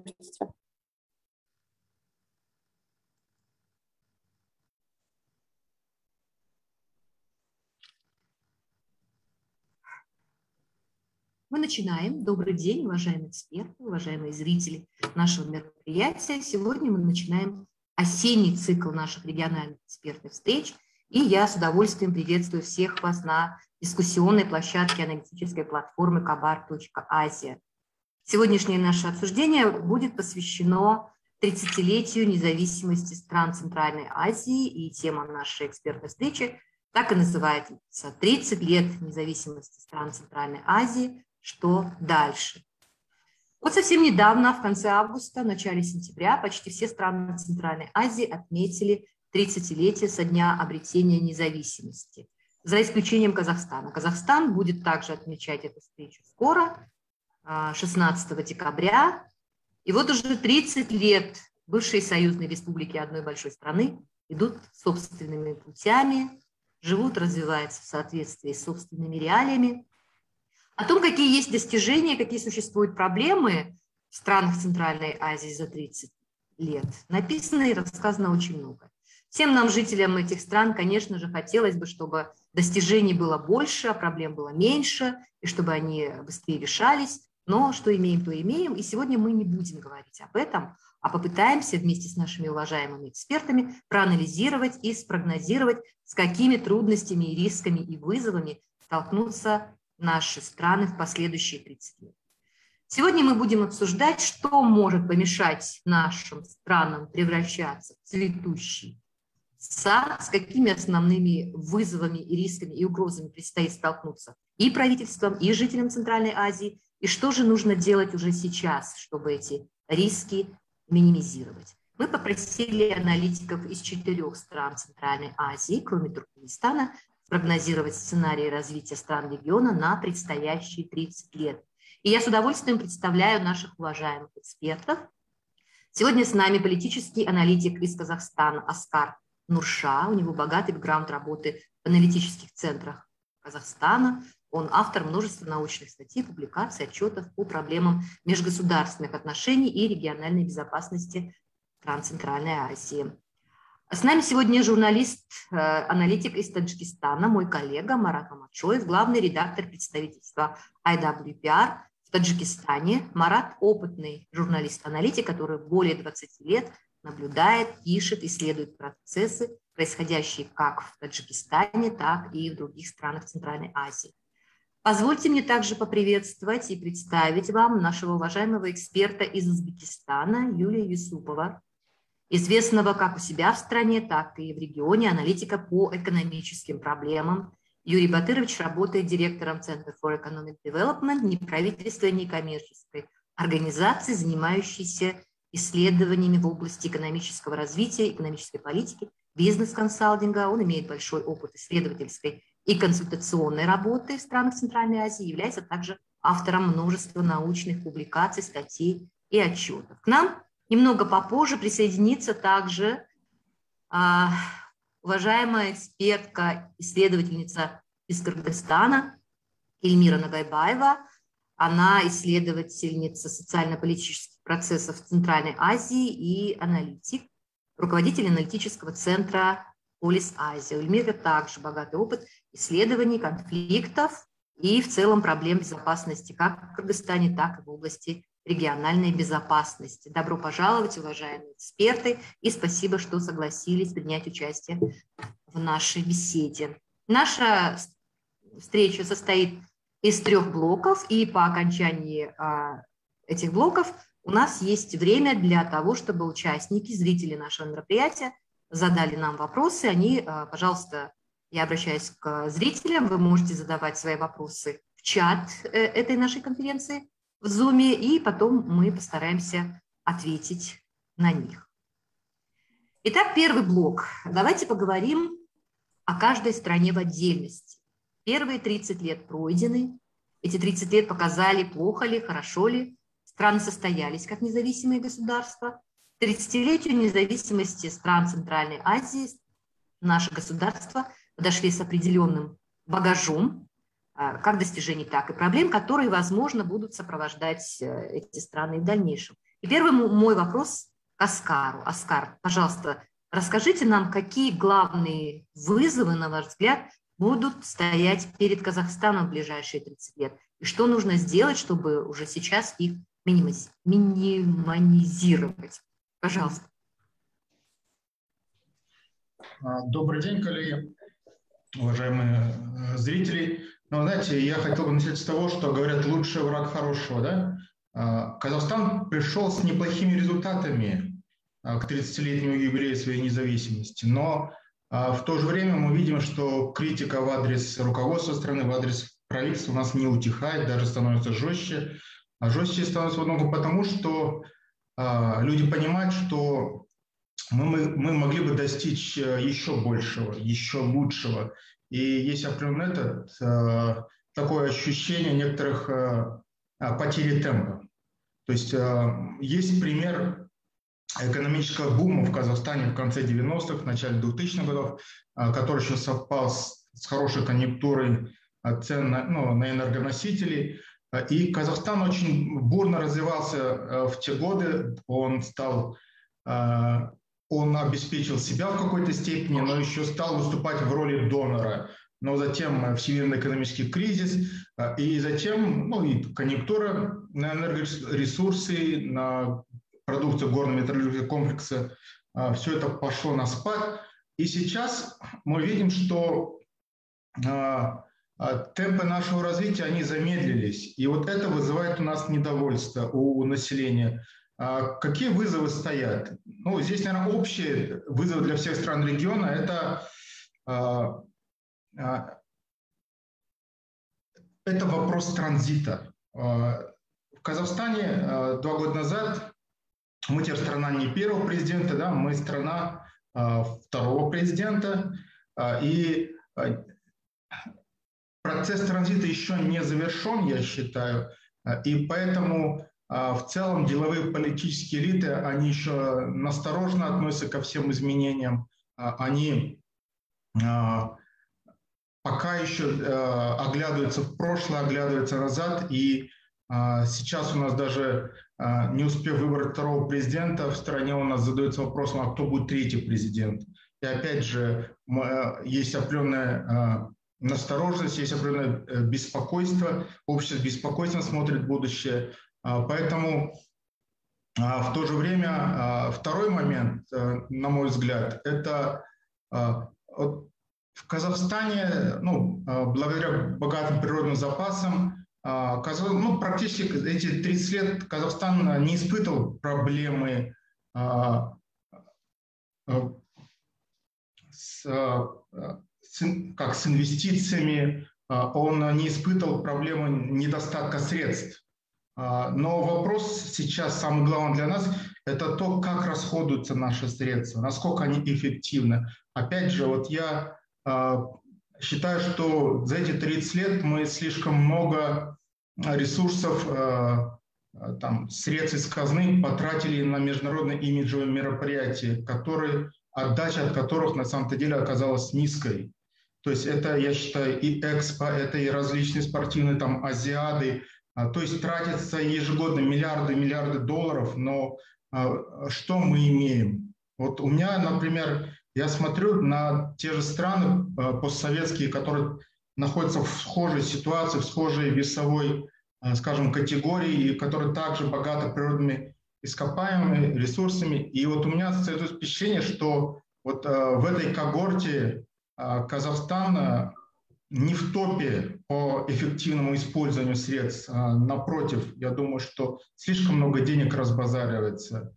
кажется. Мы начинаем. Добрый день, уважаемые эксперты, уважаемые зрители нашего мероприятия. Сегодня мы начинаем осенний цикл наших региональных экспертных встреч. И я с удовольствием приветствую всех вас на дискуссионной площадке аналитической платформы kabar.asia. Сегодняшнее наше обсуждение будет посвящено 30-летию независимости стран Центральной Азии, и тема нашей экспертной встречи так и называется «30 лет независимости стран Центральной Азии что дальше. Вот совсем недавно, в конце августа, начале сентября, почти все страны Центральной Азии отметили 30-летие со дня обретения независимости, за исключением Казахстана. Казахстан будет также отмечать эту встречу скоро, 16 а, декабря. И вот уже 30 лет бывшие союзные республики одной большой страны идут собственными путями, живут, развиваются в соответствии с собственными реалиями, о том, какие есть достижения, какие существуют проблемы в странах Центральной Азии за 30 лет, написано и рассказано очень много. Всем нам, жителям этих стран, конечно же, хотелось бы, чтобы достижений было больше, а проблем было меньше, и чтобы они быстрее решались. Но что имеем, то имеем. И сегодня мы не будем говорить об этом, а попытаемся вместе с нашими уважаемыми экспертами проанализировать и спрогнозировать, с какими трудностями и рисками и вызовами столкнутся наши страны в последующие 30 лет. Сегодня мы будем обсуждать, что может помешать нашим странам превращаться в цветущий сад, с какими основными вызовами и рисками и угрозами предстоит столкнуться и правительствам, и жителям Центральной Азии, и что же нужно делать уже сейчас, чтобы эти риски минимизировать. Мы попросили аналитиков из четырех стран Центральной Азии, кроме Туркменистана, прогнозировать сценарии развития стран региона на предстоящие 30 лет. И я с удовольствием представляю наших уважаемых экспертов. Сегодня с нами политический аналитик из Казахстана Аскар Нурша. У него богатый бэкграунд работы в аналитических центрах Казахстана. Он автор множества научных статей, публикаций, отчетов по проблемам межгосударственных отношений и региональной безопасности стран Центральной Азии. С нами сегодня журналист, э, аналитик из Таджикистана, мой коллега Марат Мамачоев, главный редактор представительства IWPR в Таджикистане. Марат – опытный журналист-аналитик, который более 20 лет наблюдает, пишет, исследует процессы, происходящие как в Таджикистане, так и в других странах Центральной Азии. Позвольте мне также поприветствовать и представить вам нашего уважаемого эксперта из Узбекистана Юлия Юсупова, известного как у себя в стране, так и в регионе, аналитика по экономическим проблемам. Юрий Батырович работает директором Центра for Economic Development, неправительственной некоммерческой организации, занимающейся исследованиями в области экономического развития, экономической политики, бизнес-консалтинга. Он имеет большой опыт исследовательской и консультационной работы в странах Центральной Азии, является также автором множества научных публикаций, статей и отчетов. К нам Немного попозже присоединится также а, уважаемая экспертка, исследовательница из Кыргызстана Эльмира Нагайбаева. Она исследовательница социально-политических процессов в Центральной Азии и аналитик, руководитель аналитического центра Полис Азия. У Эльмиры также богатый опыт исследований конфликтов и в целом проблем безопасности как в Кыргызстане, так и в области региональной безопасности. Добро пожаловать, уважаемые эксперты, и спасибо, что согласились принять участие в нашей беседе. Наша встреча состоит из трех блоков, и по окончании а, этих блоков у нас есть время для того, чтобы участники, зрители нашего мероприятия задали нам вопросы. Они, а, пожалуйста, я обращаюсь к зрителям, вы можете задавать свои вопросы в чат э, этой нашей конференции, в Zoom, и потом мы постараемся ответить на них. Итак, первый блок. Давайте поговорим о каждой стране в отдельности. Первые 30 лет пройдены. Эти 30 лет показали, плохо ли, хорошо ли. Страны состоялись как независимые государства. К 30-летию независимости стран Центральной Азии наши государства подошли с определенным багажом, а, как достижений, так и проблем, которые, возможно, будут сопровождать э, эти страны в дальнейшем. И первый мой вопрос к Оскару. Оскар, пожалуйста, расскажите нам, какие главные вызовы, на ваш взгляд, будут стоять перед Казахстаном в ближайшие 30 лет? И что нужно сделать, чтобы уже сейчас их минимизировать? Пожалуйста. А, добрый день, коллеги, уважаемые э, зрители. Ну, знаете, я хотел бы начать с того, что говорят, лучший враг хорошего, да? А, Казахстан пришел с неплохими результатами а, к 30-летнему юбилею своей независимости, но в то же время мы видим, что критика в адрес руководства страны, в адрес правительства у нас не утихает, даже становится жестче. А жестче становится много потому, что люди понимают, что мы, мы, могли бы достичь э, еще большего, еще лучшего. И есть определенный этот, э, такое ощущение некоторых э, потери темпа. То есть есть пример экономического бума в Казахстане в конце 90-х, в начале 2000-х годов, который еще совпал с, с хорошей конъюнктурой цен на, ну, на энергоносители. И Казахстан очень бурно развивался в те годы. Он стал он обеспечил себя в какой-то степени, но еще стал выступать в роли донора. Но затем э, всемирный экономический кризис, э, и затем ну, и конъюнктура на энергоресурсы, на продукцию горно-металлургического комплекса, э, все это пошло на спад. И сейчас мы видим, что темпы нашего развития, они замедлились. И вот это вызывает у нас недовольство у населения. А какие вызовы стоят? Ну, здесь, наверное, общий вызов для всех стран региона – это, а, а, это вопрос транзита. В Казахстане два года назад мы теперь страна не первого президента, да, мы страна второго президента, и процесс транзита еще не завершен, я считаю, и поэтому в целом деловые политические элиты, они еще насторожно относятся ко всем изменениям. А они а, пока еще э, оглядываются в прошлое, оглядываются назад. И сейчас у нас даже, не успев выбрать второго президента, в стране у нас задается вопросом, а кто будет третий президент. И опять же, э, есть определенная настороженность, есть определенное э, беспокойство. Общество с смотрит будущее. А, поэтому а, в то же время а, второй момент, э, на мой взгляд, это в Казахстане, ну, благодаря богатым природным запасам, ну, практически эти 30 лет Казахстан не испытывал проблемы с, как с инвестициями, он не испытывал проблемы недостатка средств. А, но вопрос сейчас, самый главный для нас, это то, как расходуются наши средства, насколько они эффективны. Опять же, вот я а, считаю, что за эти 30 лет мы слишком много ресурсов, а, там, средств из казны потратили на международные имиджевые мероприятия, которые, отдача от которых на самом-то деле оказалась низкой. То есть это, я считаю, и экспо, это и различные спортивные там азиады, то есть тратятся ежегодно миллиарды миллиарды долларов, но а, что мы имеем? Вот у меня, например, я смотрю на те же страны а, постсоветские, которые находятся в схожей ситуации, в схожей весовой, скажем, категории, которые также богаты природными ископаемыми ресурсами. И вот у меня создается впечатление, что вот в этой когорте Казахстан не в топе по эффективному использованию средств. А, напротив, я думаю, что слишком много денег разбазаривается.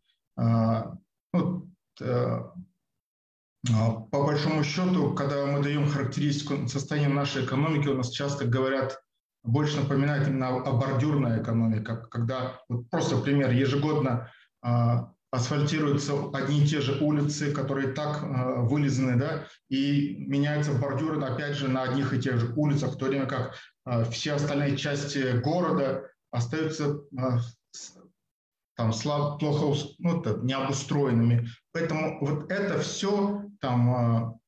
Ну, по большому счету, когда мы даем характеристику состояния нашей экономики, у нас часто говорят, больше напоминает именно о бордюрной экономике, когда, вот просто пример, ежегодно асфальтируются одни и те же улицы, которые так э, вылизаны, да, и меняются бордюры, опять же, на одних и тех же улицах, в то время как э, все остальные части города остаются э, там слабо, плохо, ну, это, необустроенными. Поэтому вот это все там,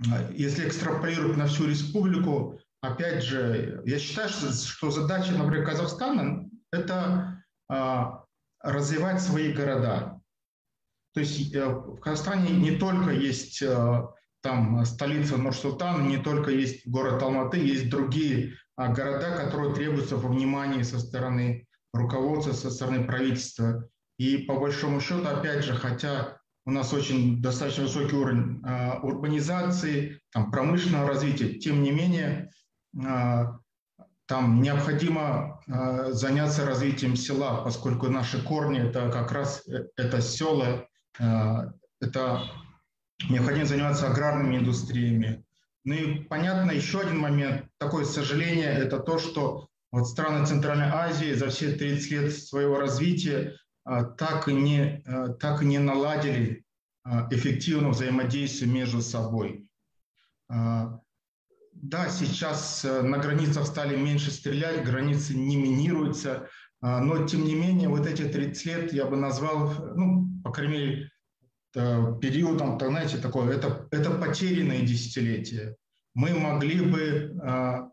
э, если экстраполировать на всю республику, опять же, я считаю, что, что задача, например, Казахстана – это э, развивать свои города. То есть э, в Казахстане не только есть там столица Нур-Султан, не только есть город Алматы, есть другие а, города, которые требуются во внимании со стороны руководства, со стороны правительства. И по большому счету, опять же, хотя у нас очень достаточно высокий уровень э, урбанизации, там, промышленного развития, тем не менее, э, там необходимо э, заняться развитием села, поскольку наши корни это как раз э, это села, э, это необходимо заниматься аграрными индустриями. Ну и понятно, еще один момент, такое сожаление, это то, что вот страны Центральной Азии за все 30 лет своего развития а, так и не, а, так и не наладили а, эффективное взаимодействие между собой. Да, сейчас э, на границах стали меньше стрелять, границы не минируются, но тем не менее вот эти 30 лет я бы назвал, ну, по крайней мере, периодом, так, знаете, такое, это, это потерянное десятилетие. Мы могли бы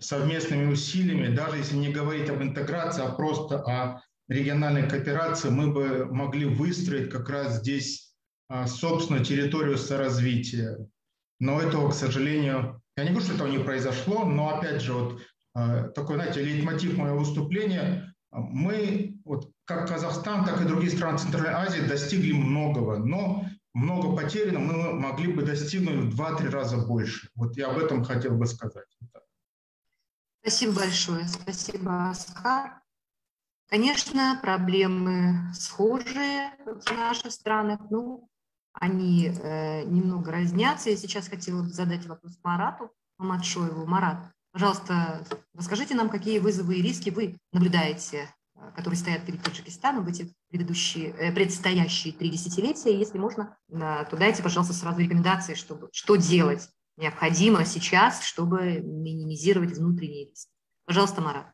совместными усилиями, даже если не говорить об интеграции, а просто о региональной кооперации, мы бы могли выстроить как раз здесь а, собственную территорию соразвития. Но этого, к сожалению, я не говорю, что этого не произошло, но опять же, вот а, такой, знаете, лейтмотив моего выступления, мы, вот как Казахстан, так и другие страны Центральной Азии достигли многого, но много потеряно мы могли бы достигнуть в 2-3 раза больше. Вот я об этом хотел бы сказать. Спасибо большое. Спасибо, Аскар. Конечно, проблемы схожие в наших странах, но они э, немного разнятся. Я сейчас хотела бы задать вопрос Марату Мамадшоеву. Марат, пожалуйста, расскажите нам, какие вызовы и риски вы наблюдаете, э, которые стоят перед Таджикистаном в эти предыдущие, э, предстоящие три десятилетия. Если можно, э, то дайте, пожалуйста, сразу рекомендации, чтобы, что делать необходимо сейчас, чтобы минимизировать внутренние риски. Пожалуйста, Марат.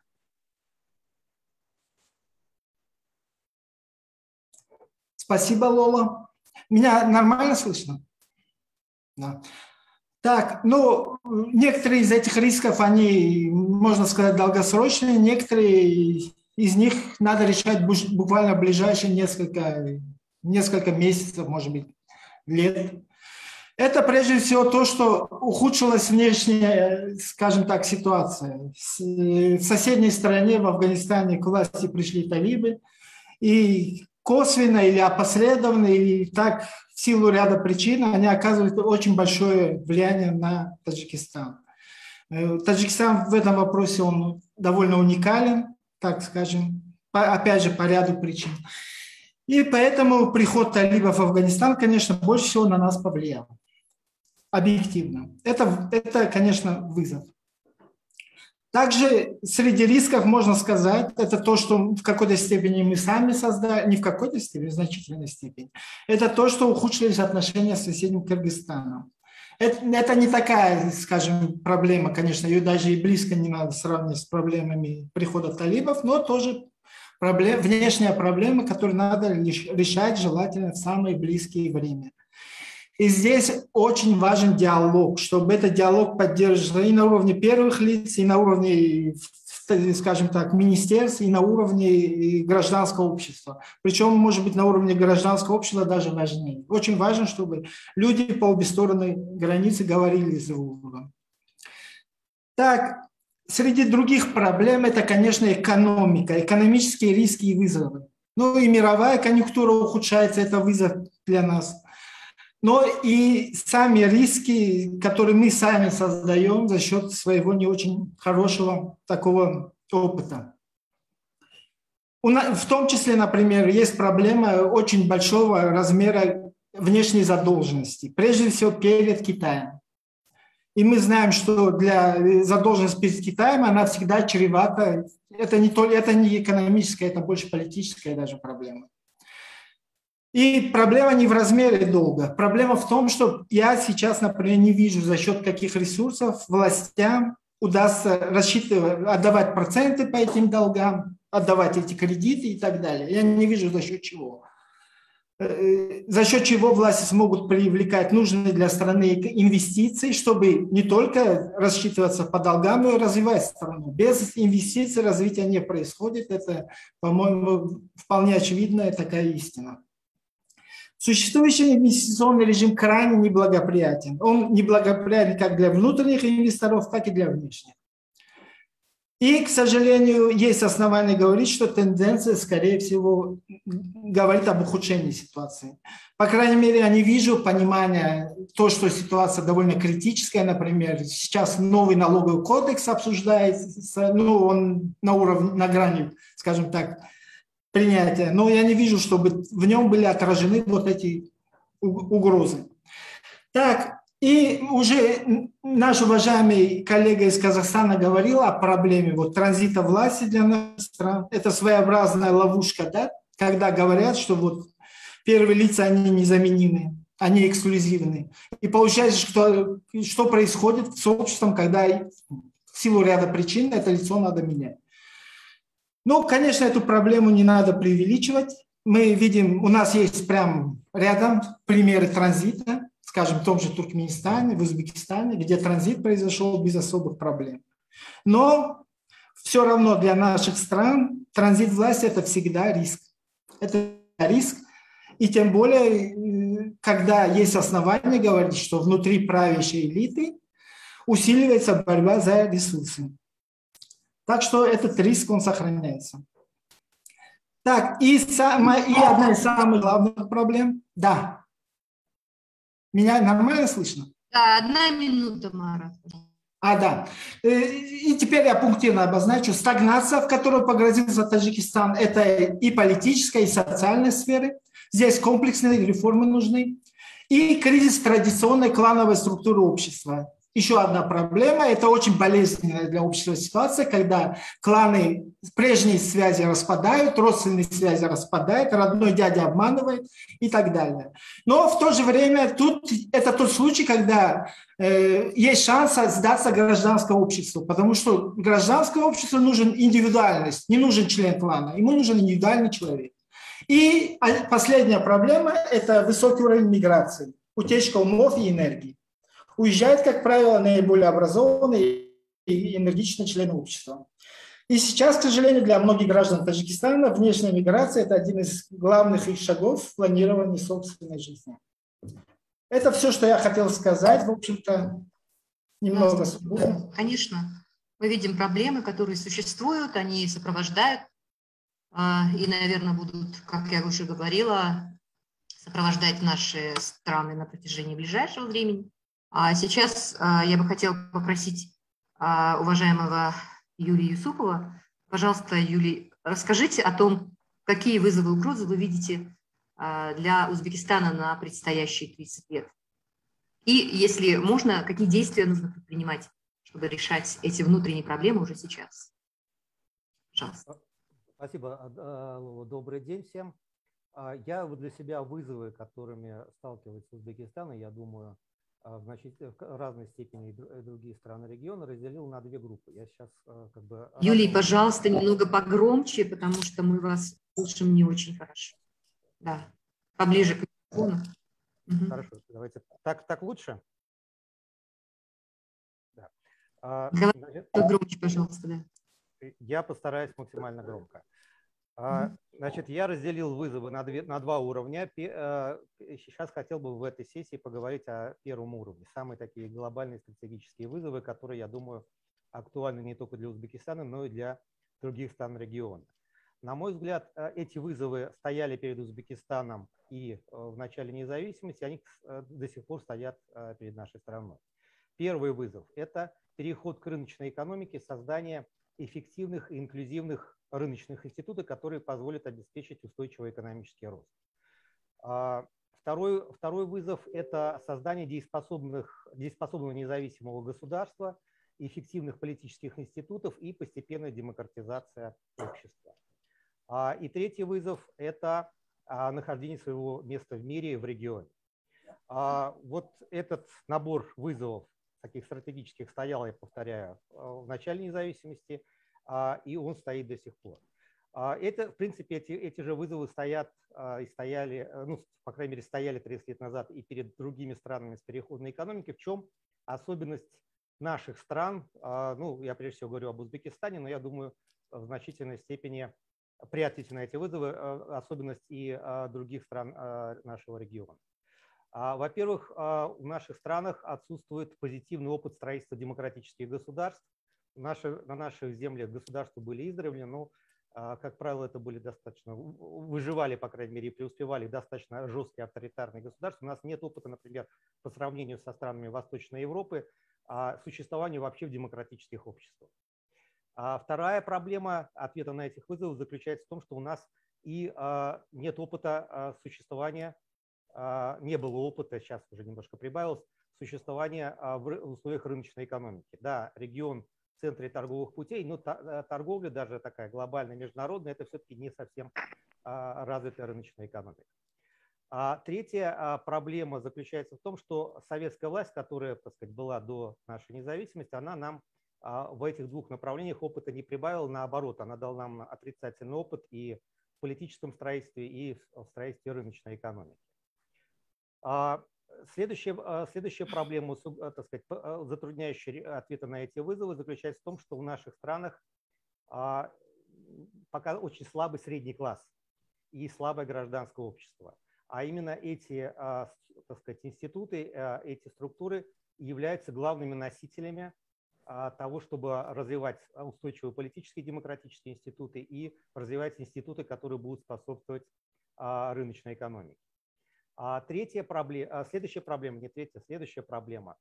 Спасибо, Лола. Меня нормально слышно? Да. Так, ну, некоторые из этих рисков, они, можно сказать, долгосрочные, некоторые из них надо решать буквально в ближайшие несколько, несколько месяцев, может быть, лет. Это прежде всего то, что ухудшилась внешняя, скажем так, ситуация. В соседней стране, в Афганистане, к власти пришли талибы, и косвенно или опосредованно, или так в силу ряда причин, они оказывают очень большое влияние на Таджикистан. Э, Таджикистан в этом вопросе он довольно уникален, так скажем, опять же по ряду причин. И поэтому приход талибов в Афганистан, конечно, больше всего на нас повлиял объективно. Это, это, конечно, вызов. Также среди рисков можно сказать, это то, что в какой-то степени мы сами создали, не в какой-то степени, в значительной степени, это то, что ухудшились отношения с соседним Кыргызстаном. Это, это не такая, скажем, проблема, конечно, ее даже и близко не надо сравнивать с проблемами прихода талибов, но тоже проблем, внешняя проблема, которую надо решать желательно в самое близкое время. И здесь очень важен диалог, чтобы этот диалог поддерживался и на уровне первых лиц, и на уровне, скажем так, министерств, и на уровне гражданского общества. Причем, может быть, на уровне гражданского общества даже важнее. Очень важно, чтобы люди по обе стороны границы говорили с друг другом. Так, среди других проблем это, конечно, экономика, экономические риски и вызовы. Ну и мировая конъюнктура ухудшается, это вызов для нас – но и сами риски, которые мы сами создаем за счет своего не очень хорошего такого опыта. В том числе, например, есть проблема очень большого размера внешней задолженности, прежде всего перед Китаем. И мы знаем, что для задолженности перед Китаем она всегда чревата. Это не, то, это не экономическая, это больше политическая даже проблема. И проблема не в размере долга. Проблема в том, что я сейчас, например, не вижу, за счет каких ресурсов властям удастся рассчитывать, отдавать проценты по этим долгам, отдавать эти кредиты и так далее. Я не вижу, за счет чего. э, за счет чего власти смогут привлекать нужные для страны инвестиции, чтобы не только рассчитываться по долгам, но и развивать страну. Без инвестиций развития не происходит. Это, по-моему, вполне очевидная такая истина. Существующий инвестиционный режим крайне неблагоприятен. Он неблагоприятен как для внутренних инвесторов, так и для внешних. И, к сожалению, есть основания говорить, что тенденция, скорее всего, говорит об ухудшении ситуации. По крайней мере, я не вижу понимания, то, что ситуация довольно критическая, например, сейчас новый налоговый кодекс обсуждается, ну, он на уровне, на грани, скажем так, принятия, но я не вижу, чтобы в нем были отражены вот эти угрозы. Так, и уже наш уважаемый коллега из Казахстана говорил о проблеме вот транзита власти для наших стран. Это своеобразная ловушка, да, когда говорят, что вот первые лица, они незаменимые, они эксклюзивные. И получается, что, что происходит с обществом, когда в силу ряда причин это лицо надо менять. Ну, конечно, эту проблему не надо преувеличивать. Мы видим, у нас есть прям рядом примеры транзита, скажем, в том же Туркменистане, в Узбекистане, где транзит произошел без особых проблем. Но все равно для наших стран транзит власти – это всегда риск. Это риск, и тем более, когда есть основания говорить, что внутри правящей элиты усиливается борьба за ресурсы. Так что этот риск, он сохраняется. Так, и, самая, и одна из самых главных проблем, да. Меня нормально слышно? Да, одна минута, Мара. А, да. Э, и теперь я пунктирно обозначу. Стагнация, в которую погрузился Таджикистан, это и политическая, и социальная сферы. Здесь комплексные реформы нужны. И кризис традиционной клановой структуры общества. Еще одна проблема – это очень болезненная для общества ситуация, когда кланы, прежние связи распадают, родственные связи распадают, родной дядя обманывает и так далее. Но в то же время тут это тот случай, когда э, есть шанс сдаться гражданскому обществу, потому что гражданскому обществу нужен индивидуальность, не нужен член клана, ему нужен индивидуальный человек. И а, последняя проблема – это высокий уровень миграции, утечка умов и энергии уезжают, как правило, наиболее образованные и энергичные члены общества. И сейчас, к сожалению, для многих граждан Таджикистана внешняя миграция – это один из главных их шагов в планировании собственной жизни. Это все, что я хотел сказать. В общем-то, немного сумбурно. Конечно. Мы видим проблемы, которые существуют, они сопровождают а, и, наверное, будут, как я уже говорила, сопровождать наши страны на протяжении ближайшего времени. А сейчас а, я бы хотела попросить а, уважаемого Юрия Юсупова, пожалуйста, Юлий, расскажите о том, какие вызовы и угрозы вы видите а, для Узбекистана на предстоящие 30 лет. И, если можно, какие действия нужно предпринимать, чтобы решать эти внутренние проблемы уже сейчас? Пожалуйста. Спасибо. Добрый день всем. Я для себя вызовы, которыми сталкивается Узбекистан, я думаю, значит, в разной степени другие страны региона разделил на две группы. Я сейчас а, как бы... Юлий, раз... пожалуйста, немного погромче, потому что мы вас слышим не очень хорошо. Да, поближе к микрофону. Хорошо, угу. давайте. Так, так лучше? Да. А, Говорите громче, пожалуйста, да. Я постараюсь максимально громко. А, значит, я разделил вызовы на, две, на два уровня. А, сейчас хотел бы в этой сессии поговорить о первом уровне. Самые такие глобальные стратегические вызовы, которые, я думаю, актуальны не только для Узбекистана, но и для других стран региона. На мой взгляд, а, эти вызовы стояли перед Узбекистаном и в начале независимости, они до сих пор стоят перед нашей страной. Первый вызов – это переход к рыночной экономике, создание эффективных и инклюзивных рыночных институтов, которые позволят обеспечить устойчивый экономический рост. А, второй, второй вызов – это создание дееспособных, дееспособного независимого государства, эффективных политических институтов и постепенная демократизация общества. А, и третий вызов – это а, нахождение своего места в мире и в регионе. Вот этот набор вызовов, таких стратегических, стоял, я повторяю, в начале независимости – и он стоит до сих пор. Это, в принципе, эти, эти же вызовы стоят и стояли, ну, по крайней мере, стояли 30 лет назад и перед другими странами с переходной экономикой. В чем особенность наших стран? Ну, я прежде всего говорю об Узбекистане, но я думаю, в значительной степени при ответе на эти вызовы э, особенность и э, других стран э, нашего региона. А, во-первых, в наших странах отсутствует позитивный опыт строительства демократических государств. Наши, на наших землях государства были издревле, но, как правило, это были достаточно, выживали, по крайней мере, и преуспевали достаточно жесткие авторитарные государства. У нас нет опыта, например, по сравнению со странами Восточной Европы, существования вообще в демократических обществах. А вторая проблема ответа на этих вызовов заключается в том, что у нас и а, нет опыта а, существования, а, не было опыта, сейчас уже немножко прибавилось, существования в условиях рыночной экономики. Да, регион центре торговых путей, но торговля, даже такая глобальная, международная, это все-таки не совсем развитая рыночная экономика. А третья проблема заключается в том, что советская власть, которая так сказать, была до нашей независимости, она нам а в этих двух направлениях опыта не прибавил, наоборот, она дала нам отрицательный опыт и в политическом строительстве, и в строительстве рыночной экономики. А следующая, а, следующая проблема, так сказать, затрудняющая ответы на эти вызовы, заключается в том, что в наших странах пока очень слабый средний класс и слабое гражданское общество. А именно эти так сказать, институты, эти структуры являются главными носителями а, того, чтобы развивать устойчивые политические демократические институты и развивать институты, которые будут способствовать а, рыночной экономике. А третья проблема, следующая проблема, не третья, следующая проблема,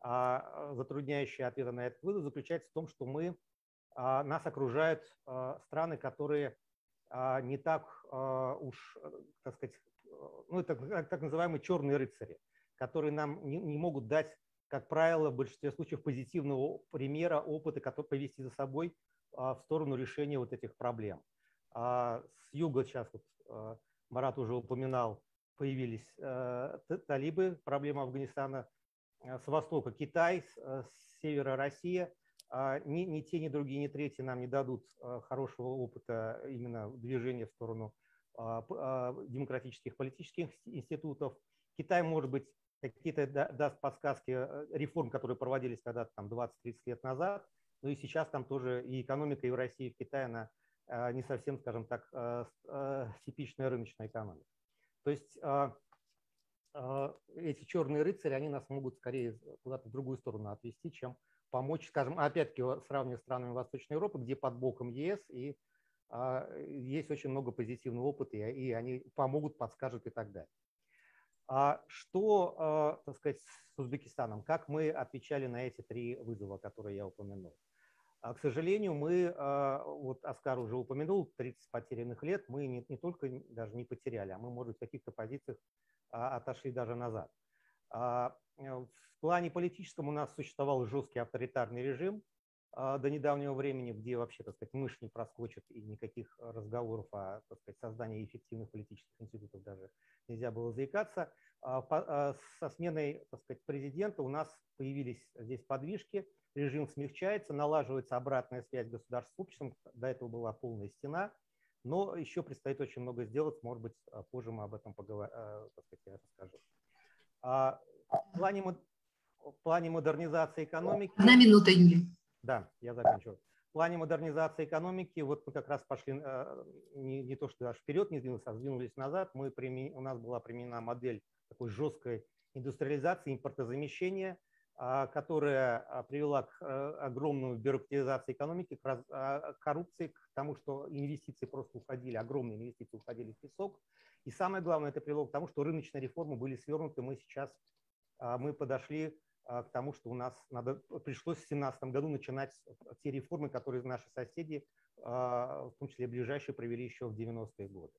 затрудняющая ответа на этот вызов, заключается в том, что мы, нас окружают страны, которые не так уж, так сказать, ну, это так называемые черные рыцари, которые нам не, не могут дать как правило, в большинстве случаев позитивного примера, опыта, который повести за собой а, в сторону решения вот этих проблем. А с юга сейчас, вот, а, Марат уже упоминал, появились талибы, проблема Афганистана, с востока Китай, с севера Россия. Ни, ни те, ни другие, ни третьи нам не дадут хорошего опыта именно движения в сторону демократических политических институтов. Китай, может быть, какие-то даст подсказки э, реформ, которые проводились когда-то там 20-30 лет назад. Ну и сейчас там тоже и экономика и в России, и в Китае, она э, не совсем, скажем так, э, типичная рыночная экономика. То есть эти черные рыцари, они нас могут скорее куда-то в другую сторону отвести, чем помочь, скажем, опять-таки сравнивая с странами Восточной Европы, где под боком ЕС, и есть очень много позитивного опыта, и они помогут, подскажут и так далее. А что, а, так сказать, с Узбекистаном? Как мы отвечали на эти три вызова, которые я упомянул? А, к сожалению, мы, а, вот Оскар уже упомянул, 30 потерянных лет мы не, не только даже не потеряли, а мы, может, в каких-то позициях отошли даже назад. В плане политическом у нас существовал жесткий авторитарный режим, а, до недавнего времени, где вообще, так сказать, мышь не проскочит и никаких разговоров о, так сказать, создании эффективных политических институтов даже нельзя было заикаться. А, а, со сменой, так сказать, президента у нас появились здесь подвижки, режим смягчается, налаживается обратная связь государств с обществом, до этого была полная стена, но еще предстоит очень много сделать, может быть, позже мы об этом поговорим, сказать, я расскажу. В плане, в плане модернизации экономики... Одна минута, Юлия. Да, я закончу. В плане модернизации экономики, вот мы как раз пошли э, не, не то, что аж вперед не сдвинулись, а сдвинулись назад. Мы у нас была применена модель такой жесткой индустриализации, импортозамещения, а, которая а, привела к э, огромной бюрократизации экономики, к а, коррупции, к тому, что инвестиции просто уходили, огромные инвестиции уходили в песок. И самое главное, это привело к тому, что рыночные реформы были свернуты. Мы сейчас мы подошли а, к тому, что у нас надо, пришлось в 2017 году начинать те реформы, которые наши соседи, а, в том числе ближайшие, провели еще в 90-е годы.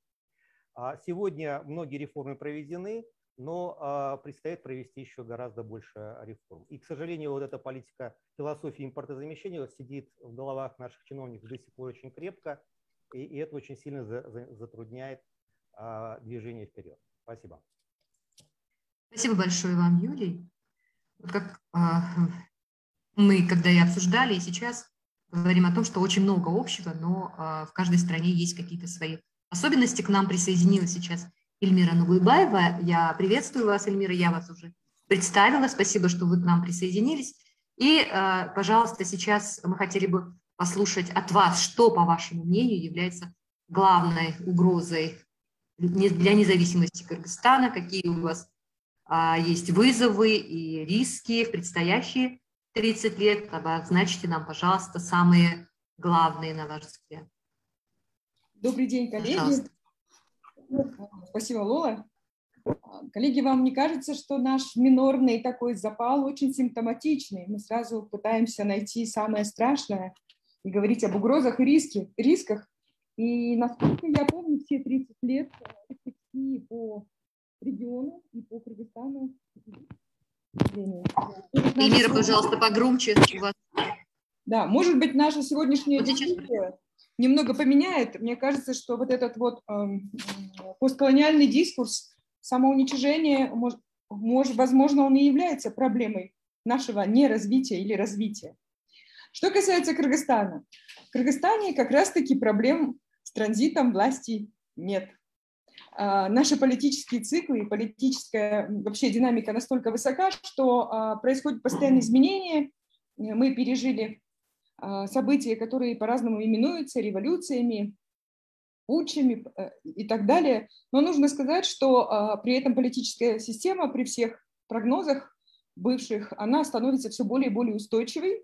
А сегодня многие реформы проведены, но предстоит провести еще гораздо больше реформ. И, к сожалению, вот эта политика философии импортозамещения сидит в головах наших чиновников до сих пор очень крепко, и, и это очень сильно за, за, затрудняет движение вперед. Спасибо. Спасибо большое вам, Юлий. Вот как а, мы, когда и обсуждали, и сейчас говорим о том, что очень много общего, но в каждой стране есть какие-то свои особенности. К нам присоединилась сейчас Эльмира Нугуйбаева. Я приветствую вас, Эльмира, я вас уже представила. Спасибо, что вы к нам присоединились. И, пожалуйста, сейчас мы хотели бы послушать от вас, что, по вашему мнению, является главной угрозой для независимости Кыргызстана, какие у вас а, есть вызовы и риски в предстоящие 30 лет. Обозначьте нам, пожалуйста, самые главные, на ваш взгляд. Добрый день, коллеги. Пожалуйста. Спасибо, Лола. Коллеги, вам не кажется, что наш минорный такой запал очень симптоматичный? Мы сразу пытаемся найти самое страшное и говорить об угрозах и риске, рисках. И насколько я помню, все 30 лет рефлексии по региону и по Кыргызстану. Эльмира, пожалуйста, погромче. Да, может быть, наша сегодняшняя дискуссия немного поменяет. Мне кажется, что вот этот вот э, постколониальный дискурс, самоуничижение, может, возможно, он и является проблемой нашего неразвития или развития. Что касается Кыргызстана. В Кыргызстане как раз-таки проблем с транзитом власти нет. А, наши политические циклы и политическая вообще динамика настолько высока, что а, происходят постоянные изменения. Мы пережили события, которые по-разному именуются революциями, путчами э, и так далее. Но нужно сказать, что при этом политическая система при всех прогнозах бывших, она становится все более и более устойчивой,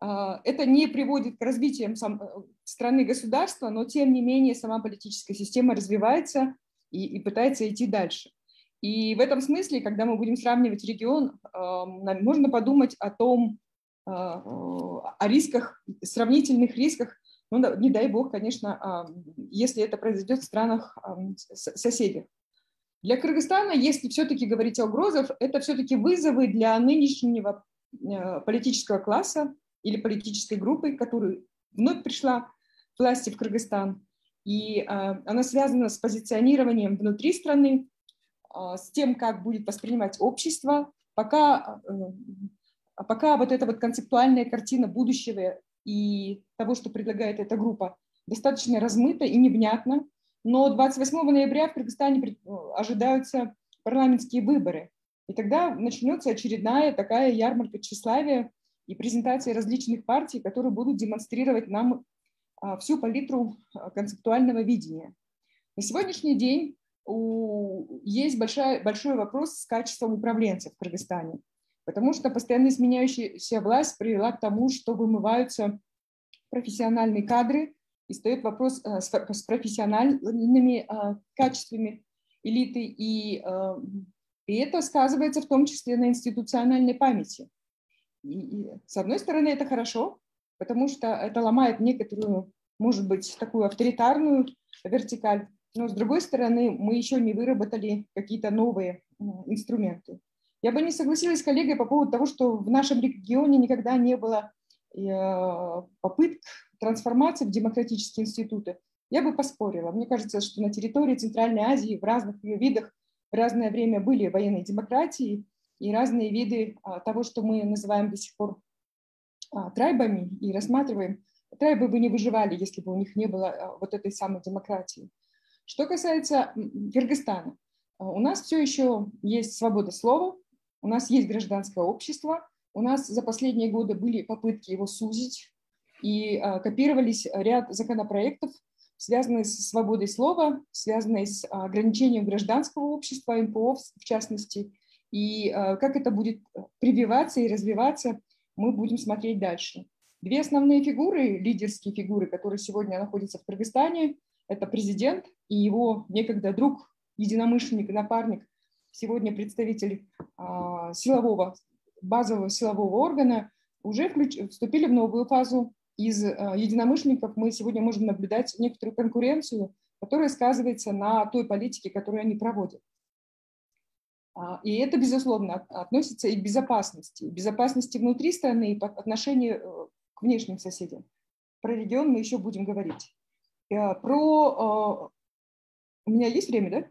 а, это не приводит к развитию э, страны государства, но тем не менее сама политическая система развивается и, и пытается идти дальше. И в этом смысле, когда мы будем сравнивать регион, можно подумать о том, а, о рисках, сравнительных рисках, ну, не дай бог, конечно, а, если это произойдет в странах соседях. Для Кыргызстана, если все-таки говорить о угрозах, это все-таки вызовы для нынешнего э, политического класса, или политической группой, которая вновь пришла к власти в Кыргызстан. И а, она связана с позиционированием внутри страны, а, с тем, как будет воспринимать общество. Пока, а, пока вот эта вот концептуальная картина будущего и того, что предлагает эта группа, достаточно размыта и невнятна. Но 28 ноября в Кыргызстане ожидаются парламентские выборы. И тогда начнется очередная такая ярмарка тщеславия, и презентации различных партий, которые будут демонстрировать нам а, всю палитру а, концептуального видения. На сегодняшний день есть большой, большой вопрос с качеством управленцев в Кыргызстане, потому что постоянно изменяющаяся власть привела к тому, что вымываются профессиональные кадры, и стоит вопрос а, с профессиональными качествами элиты, и, и это сказывается в том числе на институциональной памяти. И, и, с одной стороны, это хорошо, потому что это ломает некоторую, может быть, такую авторитарную вертикаль, но с другой стороны, мы еще не выработали какие-то новые инструменты. Я бы не согласилась с коллегой по поводу того, что в нашем регионе никогда не было э, попыток трансформации в демократические институты. Я бы поспорила. Мне кажется, что на территории Центральной Азии в разных ее видах в разное время были военные демократии, и разные виды а, того, что мы называем до сих пор а, трайбами и рассматриваем. Трайбы бы не выживали, если бы у них не было а, вот этой самой демократии. Что касается Кыргызстана, у нас все еще есть свобода слова, у нас есть гражданское общество, у нас за последние годы были попытки его сузить, и копировались ряд законопроектов, связанные с свободой слова, связанные с ограничением гражданского общества, МПО в частности, и э, как это будет прививаться и развиваться, мы будем смотреть дальше. Две основные фигуры, лидерские фигуры, которые сегодня находятся в Кыргызстане, это президент и его некогда друг, единомышленник напарник, сегодня представитель а, силового, базового силового органа, уже включ, вступили в новую фазу. Из а, единомышленников мы сегодня можем наблюдать некоторую конкуренцию, которая сказывается на той политике, которую они проводят. А, и это, безусловно, относится и к безопасности. Безопасности внутри страны и по отношению э, к внешним соседям. Про регион мы еще будем говорить. Э, про... Э, у меня есть время, да?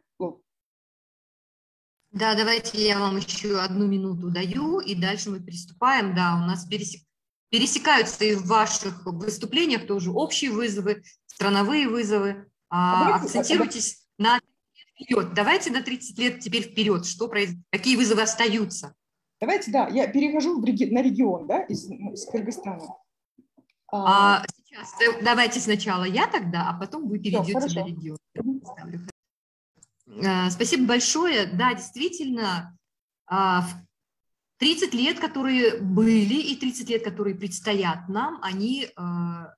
Да, давайте я вам еще одну минуту даю, и дальше мы приступаем. Да, у нас пересек... пересекаются и в ваших выступлениях тоже общие вызовы, страновые вызовы. А, акцентируйтесь на вперед. Давайте на 30 лет теперь вперед. Что произойдет? Какие вызовы остаются? Давайте, да, я перехожу в реги- на регион, да, из, из Кыргызстана. А, сейчас, э, давайте сначала я тогда, а потом вы перейдете Все, на регион. А, Спасибо большое. Да, действительно, а, в 30 лет, которые были, и 30 лет, которые предстоят нам, они, а,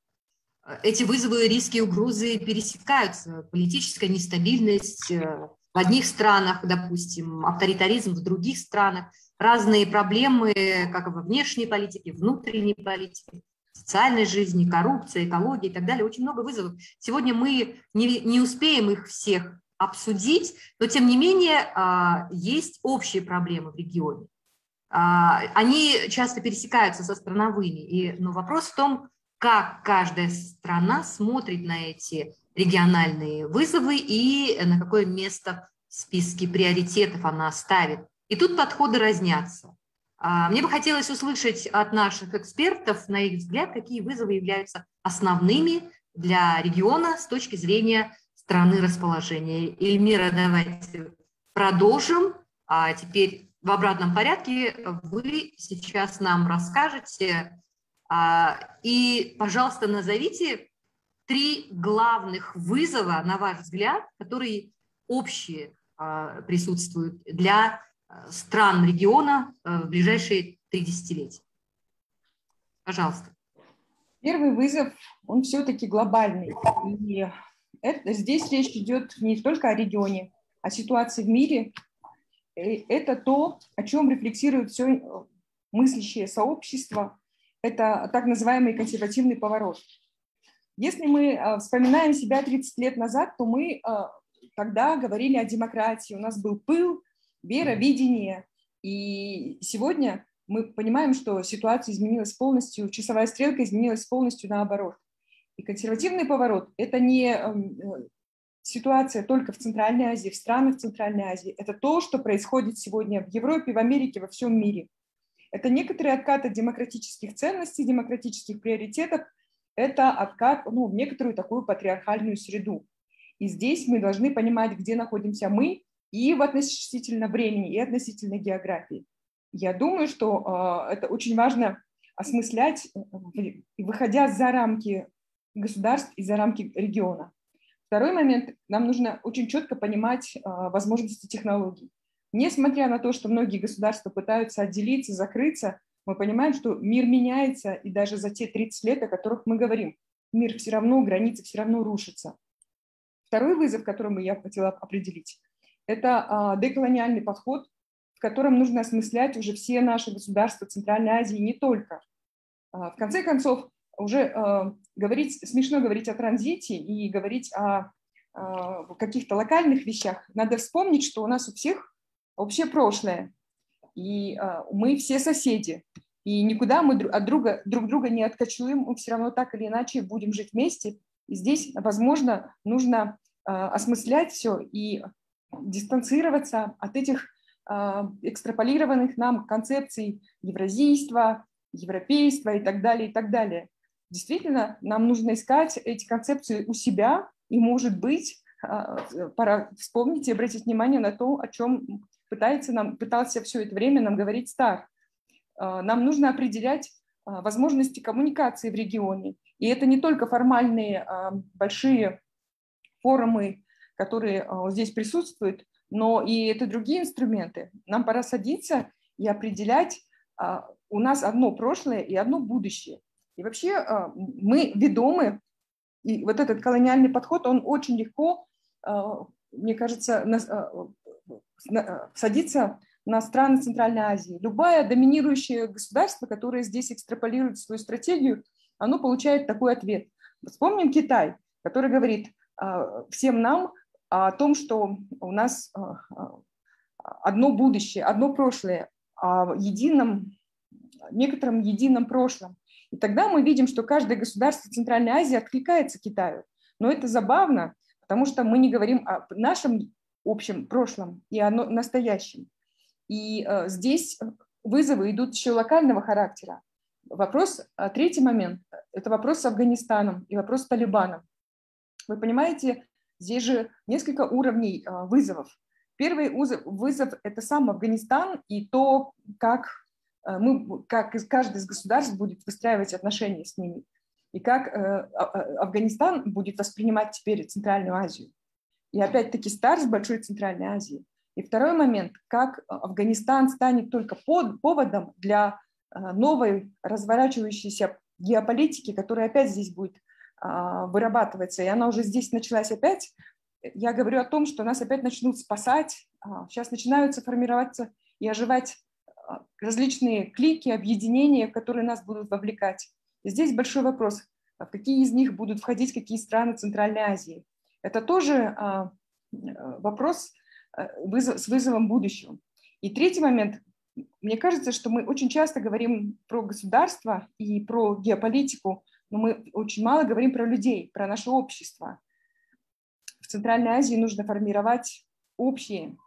эти вызовы, риски угрозы пересекаются. Политическая нестабильность э, в одних странах, допустим, авторитаризм в других странах, разные проблемы как во внешней политике, внутренней политике, социальной жизни, коррупция, экология и так далее. Очень много вызовов. Сегодня мы не, не успеем их всех обсудить, но тем не менее есть общие проблемы в регионе. Они часто пересекаются со страновыми. И, но вопрос в том, как каждая страна смотрит на эти региональные вызовы и на какое место в списке приоритетов она ставит. И тут подходы разнятся. Мне бы хотелось услышать от наших экспертов, на их взгляд, какие вызовы являются основными для региона с точки зрения страны расположения. Эльмира, давайте продолжим. А теперь в обратном порядке вы сейчас нам расскажете а, и, пожалуйста, назовите три главных вызова, на ваш взгляд, которые общие а, присутствуют для а, стран региона в ближайшие три десятилетия. Пожалуйста. Первый вызов, он все-таки глобальный. И это, здесь речь идет не только о регионе, о ситуации в мире. И это то, о чем рефлексирует все мыслящее сообщество, это так называемый консервативный поворот. Если мы а, вспоминаем себя 30 лет назад, то мы а, тогда говорили о демократии, у нас был пыл, вера, видение. И сегодня мы понимаем, что ситуация изменилась полностью, часовая стрелка изменилась полностью наоборот. И консервативный поворот – это не э, ситуация только в Центральной Азии, в странах Центральной Азии. Это то, что происходит сегодня в Европе, в Америке, во всем мире – это некоторые откаты демократических ценностей, демократических приоритетов. Это откат ну, в некоторую такую патриархальную среду. И здесь мы должны понимать, где находимся мы и в относительно времени, и относительно географии. Я думаю, что э, это очень важно осмыслять, выходя за рамки государств и за рамки региона. Второй момент, нам нужно очень четко понимать э, возможности технологий. Несмотря на то, что многие государства пытаются отделиться, закрыться, мы понимаем, что мир меняется, и даже за те 30 лет, о которых мы говорим, мир все равно, границы все равно рушатся. Второй вызов, который я хотела определить, это а, деколониальный подход, в котором нужно осмыслять уже все наши государства Центральной Азии, не только. А, в конце концов, уже а, говорить, смешно говорить о транзите и говорить о каких-то локальных вещах. Надо вспомнить, что у нас у всех общее прошлое. И э, мы все соседи. И никуда мы от друга, друг друга не откачуем, мы все равно так или иначе будем жить вместе. И здесь, возможно, нужно э, осмыслять все и дистанцироваться от этих э, экстраполированных нам концепций евразийства, европейства и так далее, и так далее. Действительно, нам нужно искать эти концепции у себя, и, может быть, пора вспомнить и обратить внимание на то, о чем пытается нам, пытался все это время нам говорить Стар. А, нам нужно определять а, возможности коммуникации в регионе. И это не только формальные а, большие форумы, которые здесь присутствуют, но и это другие инструменты. Нам пора садиться и определять, у нас одно прошлое и одно будущее. И вообще мы ведомы, и вот этот колониальный подход, он очень легко, мне кажется, Э, садиться на страны Центральной Азии. Любое доминирующее государство, которое здесь экстраполирует свою стратегию, оно получает такой ответ. Вспомним Китай, который говорит а, всем нам о том, что у нас а, а, одно будущее, одно прошлое, о едином, некотором едином прошлом. И тогда мы видим, что каждое государство Центральной Азии откликается Китаю. Но это забавно, потому что мы не говорим о нашем общем прошлом и о настоящем. И э, здесь вызовы идут еще локального характера. Вопрос, а, третий момент, это вопрос с Афганистаном и вопрос с Талибаном. Вы понимаете, здесь же несколько уровней а, вызовов. Первый вызов – это сам Афганистан и то, как, мы, как каждый из государств будет выстраивать отношения с ними, и как э, Афганистан будет воспринимать теперь Центральную Азию. И опять-таки старт с Большой Центральной Азии. И второй момент, как Афганистан станет только под, поводом для Э, новой разворачивающейся геополитики, которая опять здесь будет а, вырабатываться, и она уже здесь началась опять, я говорю о том, что нас опять начнут спасать, сейчас а, начинаются формироваться и оживать а, различные клики, объединения, которые нас будут вовлекать. И здесь большой вопрос, в какие из них будут входить какие страны Центральной Азии. Это тоже вопрос э, с вызовом будущего. И третий момент, мне кажется, что мы очень часто говорим про государство и про геополитику, но мы очень мало говорим про людей, про наше общество. В Центральной Азии нужно формировать общие,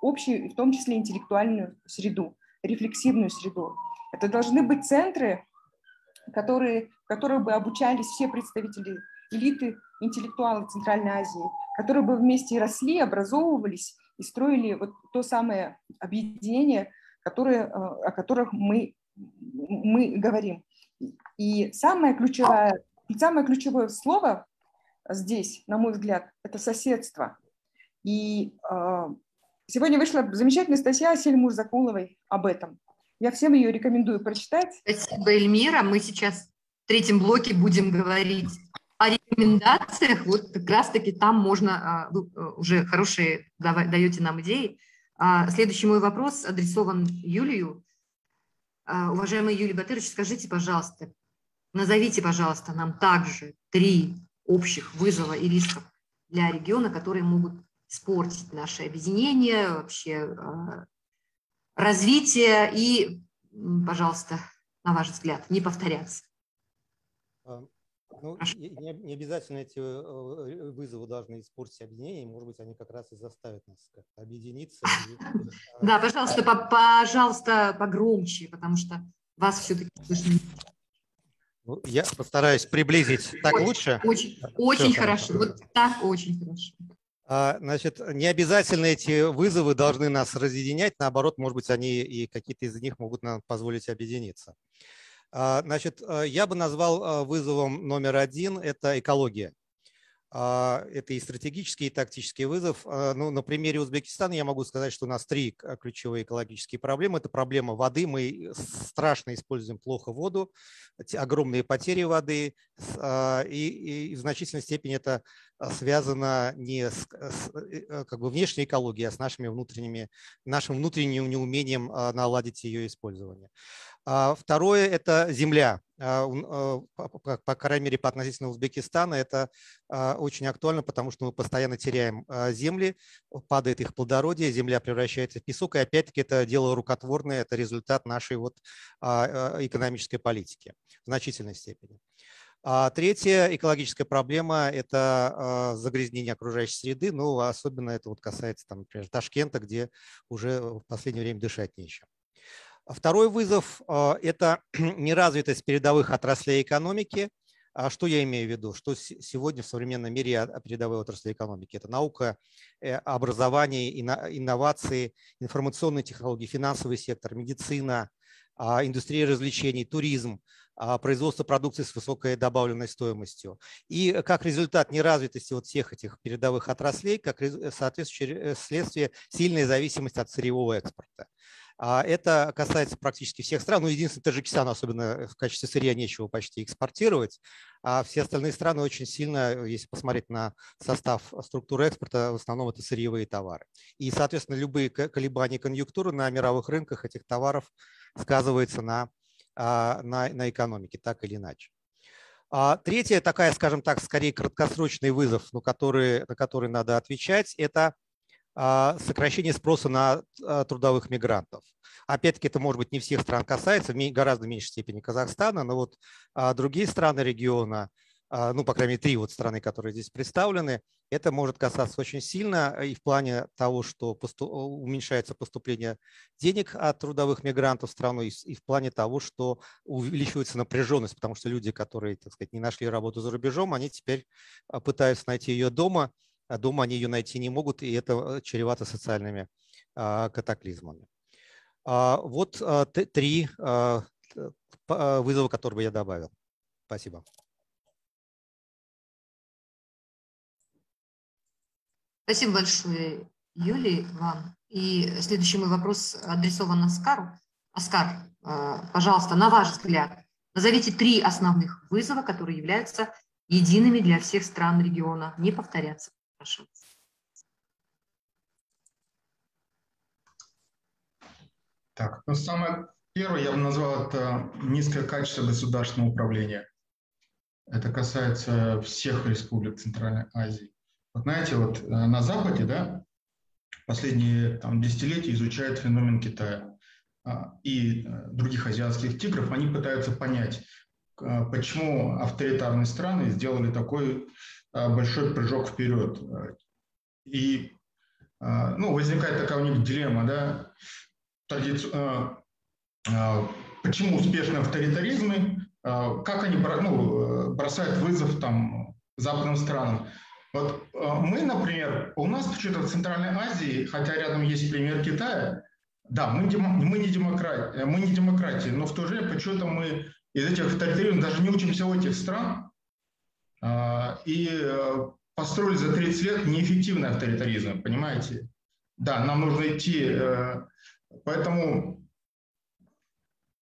общую, в том числе интеллектуальную среду, рефлексивную среду. Это должны быть центры, которые, в которых бы обучались все представители элиты, интеллектуалы Центральной Азии, которые бы вместе росли, образовывались и строили вот то самое объединение, которые, э, о которых мы, мы говорим. И самое ключевое, самое ключевое слово здесь, на мой взгляд, это соседство. И э, сегодня вышла замечательная статья Сельмур Закуловой об этом. Я всем ее рекомендую прочитать. Спасибо, Эльмира. Мы сейчас в третьем блоке будем говорить о рекомендациях. Вот как раз-таки там можно, а, вы э, уже хорошие даете нам идеи. А, следующий мой вопрос адресован Юлию. А, уважаемая Юлия Батырович, скажите, пожалуйста, назовите, пожалуйста, нам также три общих вызова и рисков для региона, которые могут испортить наше объединение, вообще а, развитие и, пожалуйста, на ваш взгляд, не повторяться. Ну, не, не обязательно эти э, вызовы должны испортить объединение, может быть, они как раз и заставят нас как-то объединиться. Да, пожалуйста, пожалуйста, погромче, потому что вас все-таки слышно. Ну, я постараюсь приблизить. Так лучше? Очень, очень хорошо. Вот так очень хорошо. А, значит, не обязательно эти вызовы должны нас разъединять, наоборот, может быть, они и какие-то из них могут нам позволить объединиться. А, значит, э, я бы назвал э, вызовом номер один – это экология. А, это и стратегический, и тактический вызов. А, ну, на примере Узбекистана я могу сказать, что у нас три ключевые экологические проблемы. Это проблема воды. Мы страшно используем плохо воду, огромные потери воды. И, и в значительной степени это связано не с, с э, как бы внешней экологией, а с нашими внутренними, нашим внутренним неумением наладить ее использование. А второе – это земля. А, а, по крайней мере, по относительно Узбекистана это очень актуально, потому что мы постоянно теряем земли, падает их плодородие, земля превращается в песок, и опять-таки это дело рукотворное, это результат нашей вот экономической политики в значительной степени. А третья экологическая проблема – это загрязнение окружающей среды, ну, особенно это вот касается, там, например, Ташкента, где уже в последнее время дышать нечем. А второй вызов а, – это неразвитость передовых отраслей экономики. А что я имею в виду? Что сегодня в современном мире передовые отрасли экономики? Это наука, э, образование, инновации, информационные технологии, финансовый сектор, медицина, индустрия развлечений, туризм, производство продукции с высокой добавленной стоимостью. И как результат неразвитости вот всех этих передовых отраслей, как соответствующее следствие сильная зависимость от сырьевого экспорта. А это касается практически всех стран. Ну, единственное, Таджикистан, особенно в качестве сырья, нечего почти экспортировать. А все остальные страны очень сильно, если посмотреть на состав структуры экспорта, в основном это сырьевые товары. И, соответственно, любые колебания конъюнктуры на мировых рынках этих товаров сказываются на, а, на, на экономике, так или иначе. А третья такая, скажем так, скорее краткосрочный вызов, ну, который, на который надо отвечать, это сокращение спроса на а, трудовых мигрантов. Опять-таки, это, может быть, не всех стран касается, в гораздо меньшей степени Казахстана, но вот а, другие страны региона, а, ну, по крайней мере, три вот страны, которые здесь представлены, это может касаться очень сильно и в плане того, что уменьшается поступление денег от трудовых мигрантов в страну, и в плане того, что увеличивается напряженность, потому что люди, которые, так сказать, не нашли работу за рубежом, они теперь а, пытаются найти ее дома, а дома они ее найти не могут, и это э, чревато социальными катаклизмами. Вот три вызова, которые бы я добавил. Спасибо. Спасибо большое, Юлий, вам. И следующий мой вопрос адресован Оскару. Оскар, пожалуйста, на ваш взгляд, назовите три основных вызова, которые являются едиными для всех стран региона. Не повторяться, прошу. Так, ну самое первое я бы назвал это низкое качество государственного управления. Это касается всех республик Центральной Азии. Вот знаете, вот э, на Западе, да, последние там, десятилетия изучают феномен Китая а, и э, других азиатских тигров, они пытаются понять, э, почему авторитарные страны сделали такой большой прыжок вперед. И ну, возникает такая у них дилемма, да, традици... почему успешны авторитаризмы, как они ну, бросают вызов там, западным странам. Вот э, мы, например, у нас почему-то в Центральной Азии, хотя рядом есть пример Китая, да, мы, мы, не, демократия, э, мы не демократия, но в то же время почему-то мы из этих авторитариев даже не учимся у этих стран и э, построили за 30 лет неэффективный авторитаризм, понимаете? Да, нам нужно идти, поэтому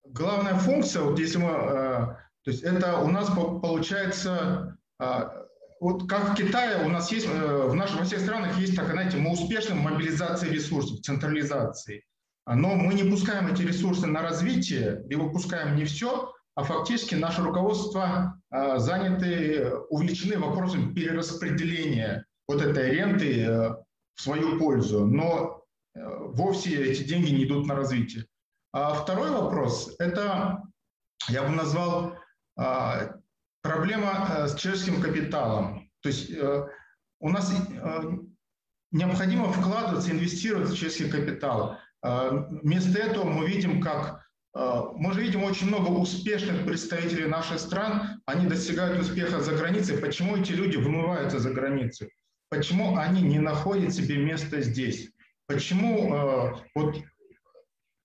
главная функция, вот если мы, то есть это у нас получается вот как в Китае у нас есть, э, в наших во всех странах есть так, знаете, мы успешны в мобилизации ресурсов, централизации. Но мы не пускаем эти ресурсы на развитие, и выпускаем не все, а фактически наше руководство э, заняты, увлечены вопросом перераспределения вот этой ренты э, в свою пользу. Но вовсе эти деньги не идут на развитие. А второй вопрос – это, я бы назвал, Проблема э, с человеческим капиталом. То есть э, у нас э, необходимо вкладываться, инвестировать в человеческий капитал. Вместо этого мы видим, как мы же видим очень много успешных представителей наших стран, они достигают успеха за границей. Почему эти люди вымываются за границу? Почему они не находят себе места здесь? Почему вот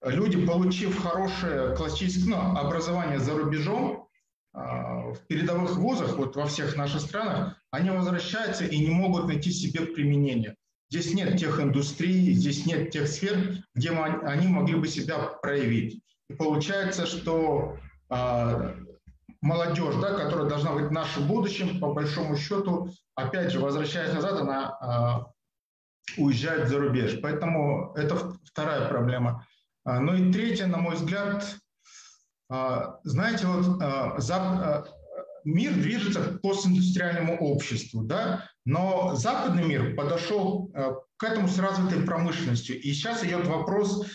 люди, получив хорошее классическое ну, образование за рубежом, а, в передовых вузах, вот во всех наших странах, они возвращаются и не могут найти себе применение. Здесь нет тех индустрий, здесь нет тех сфер, где они могли бы себя проявить. Получается, что э, молодежь, да, которая должна быть нашим будущим, по большому счету, опять же, возвращаясь назад, она э, уезжает за рубеж. Поэтому это вторая проблема. Ну и третья, на мой взгляд, а, знаете, вот а, а, мир движется к постиндустриальному обществу, да, но западный мир подошел к этому с развитой промышленностью. И сейчас идет вопрос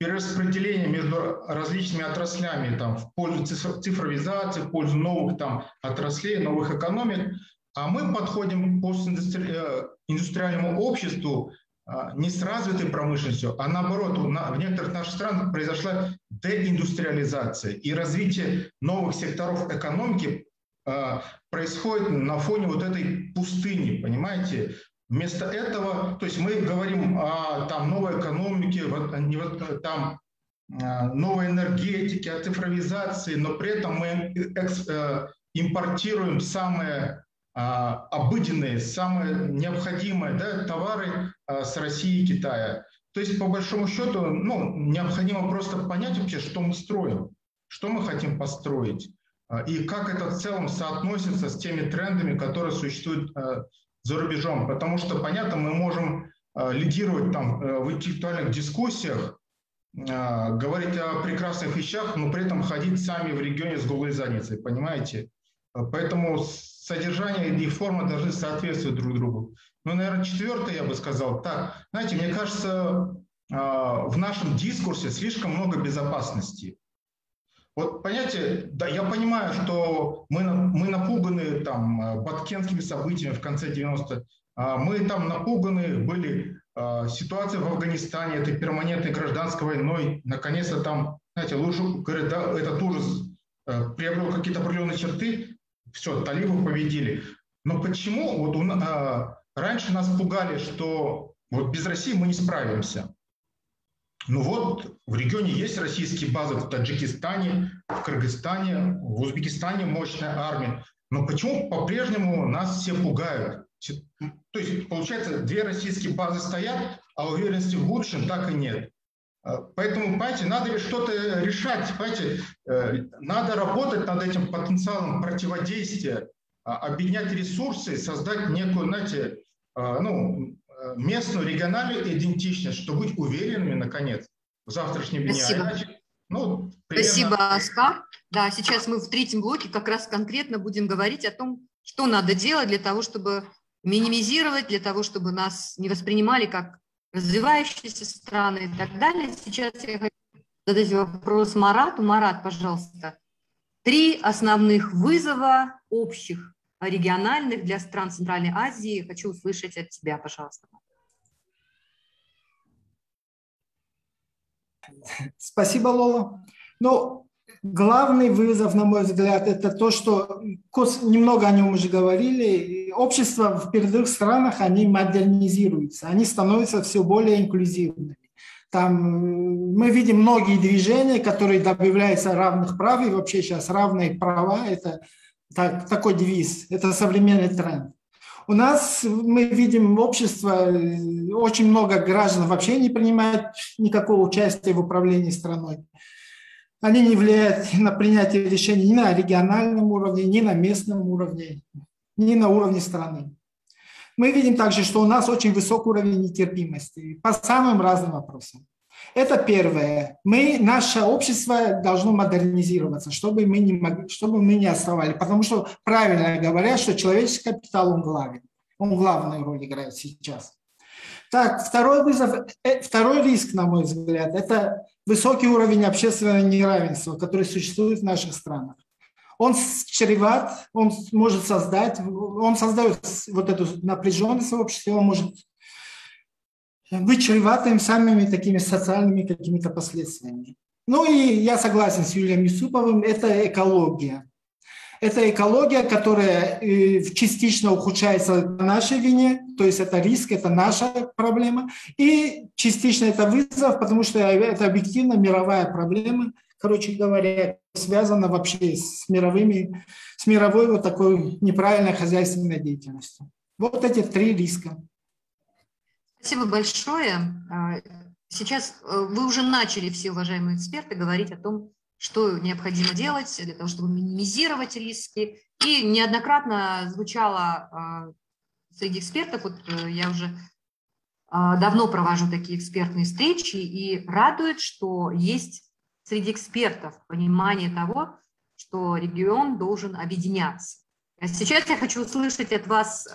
перераспределения между различными отраслями там, в пользу цифровизации, в пользу новых там, отраслей, новых экономик. А мы подходим к постиндустриальному обществу а, не с развитой промышленностью, а наоборот, в некоторых наших странах произошла деиндустриализация и развитие новых секторов экономики а, происходит на фоне вот этой пустыни, понимаете? Вместо этого, то есть мы говорим о там, новой экономике, вот, не вот, там, а, новой энергетике, о цифровизации, но при этом мы экс, э, импортируем самые а, обыденные, самые необходимые да, товары а, с России и Китая. То есть, по большому счету, ну, необходимо просто понять вообще, что мы строим, что мы хотим построить, а, и как это в целом соотносится с теми трендами, которые существуют за рубежом. Потому что, понятно, мы можем лидировать там в интеллектуальных дискуссиях, говорить о прекрасных вещах, но при этом ходить сами в регионе с голой задницей, понимаете? Поэтому содержание и форма должны соответствовать друг другу. Ну, наверное, четвертое я бы сказал. Так, знаете, мне кажется, в нашем дискурсе слишком много безопасности. Вот, понимаете, да, я понимаю, что мы, мы напуганы там э, баткенскими событиями в конце 90-х, а мы там напуганы были а, ситуацией в Афганистане, этой перманентной гражданской войной. Наконец-то там, знаете, лучше, говорят, да, этот ужас э, приобрел какие-то определенные черты, все, талибов победили. Но почему вот у, а, раньше нас пугали, что вот без России мы не справимся. Ну вот, в регионе есть российские базы в Таджикистане, в Кыргызстане, в Узбекистане мощная армия. Но почему по-прежнему нас все пугают? То есть, получается, две российские базы стоят, а уверенности в будущем так и нет. А, поэтому, понимаете, надо что-то решать, понимаете, э, надо работать над этим потенциалом противодействия, а, объединять ресурсы, создать некую, знаете, а, ну, Э, местную региональную идентичность, чтобы быть уверенными, наконец, в завтрашнем дне. Спасибо. А иначе, ну, примерно... Спасибо, Оскар. Да, сейчас мы в третьем блоке как раз конкретно будем говорить о том, что надо делать для того, чтобы минимизировать, для того, чтобы нас не воспринимали как развивающиеся страны и так далее. Сейчас я хочу задать вопрос Марату. Марат, пожалуйста, три основных вызова общих региональных для стран Центральной Азии. Хочу услышать от тебя, пожалуйста. Спасибо, Лола. Ну, главный вызов, на мой взгляд, это то, что немного о нем уже говорили. Общество в передовых странах, они модернизируются, они становятся все более инклюзивными. Там мы видим многие движения, которые добавляются равных прав, и вообще сейчас равные права – это так, такой девиз. Это современный тренд. У нас мы видим общество, очень много граждан вообще не принимают никакого участия в управлении страной. Они не влияют на принятие решений ни на региональном уровне, ни на местном уровне, ни на уровне страны. Мы видим также, что у нас очень высокий уровень нетерпимости по самым разным вопросам. Это первое. Мы, наше общество должно модернизироваться, чтобы мы не, могли, чтобы мы не оставали. Потому что правильно говорят, что человеческий капитал, он главен. Он главную роль играет сейчас. Так, второй вызов, э, второй риск, на мой взгляд, это высокий уровень общественного неравенства, который существует в наших странах. Он чреват, он может создать, он создает вот эту напряженность в обществе, он может быть чреватым самыми такими социальными какими-то последствиями. Ну и я согласен с Юлием Юсуповым, это экология. Это экология, которая э, частично ухудшается по нашей вине, то есть это риск, это наша проблема, и частично это вызов, потому что это объективно мировая проблема, короче говоря, связана вообще с мировыми, с мировой вот такой неправильной хозяйственной деятельностью. Вот эти три риска. Спасибо большое. А, сейчас э, вы уже начали, все уважаемые эксперты, говорить о том, что необходимо делать для того, чтобы минимизировать риски. И неоднократно звучало а, среди экспертов, вот э, я уже а, давно провожу такие экспертные встречи, и радует, что есть среди экспертов понимание того, что регион должен объединяться. Сейчас я хочу услышать от вас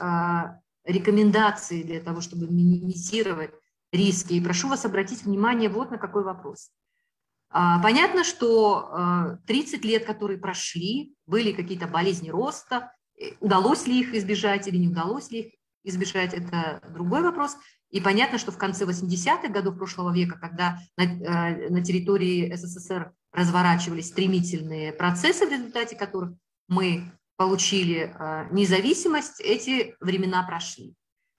рекомендации для того, чтобы минимизировать риски. И прошу вас обратить внимание вот на какой вопрос. А, понятно, что 30 а, лет, которые прошли, были какие-то болезни роста, э, удалось ли их избежать или не удалось ли их избежать, это другой вопрос. И понятно, что в конце 80-х годов прошлого века, когда на, э, на территории СССР разворачивались стремительные процессы, в результате которых мы получили э, независимость, эти времена прошли.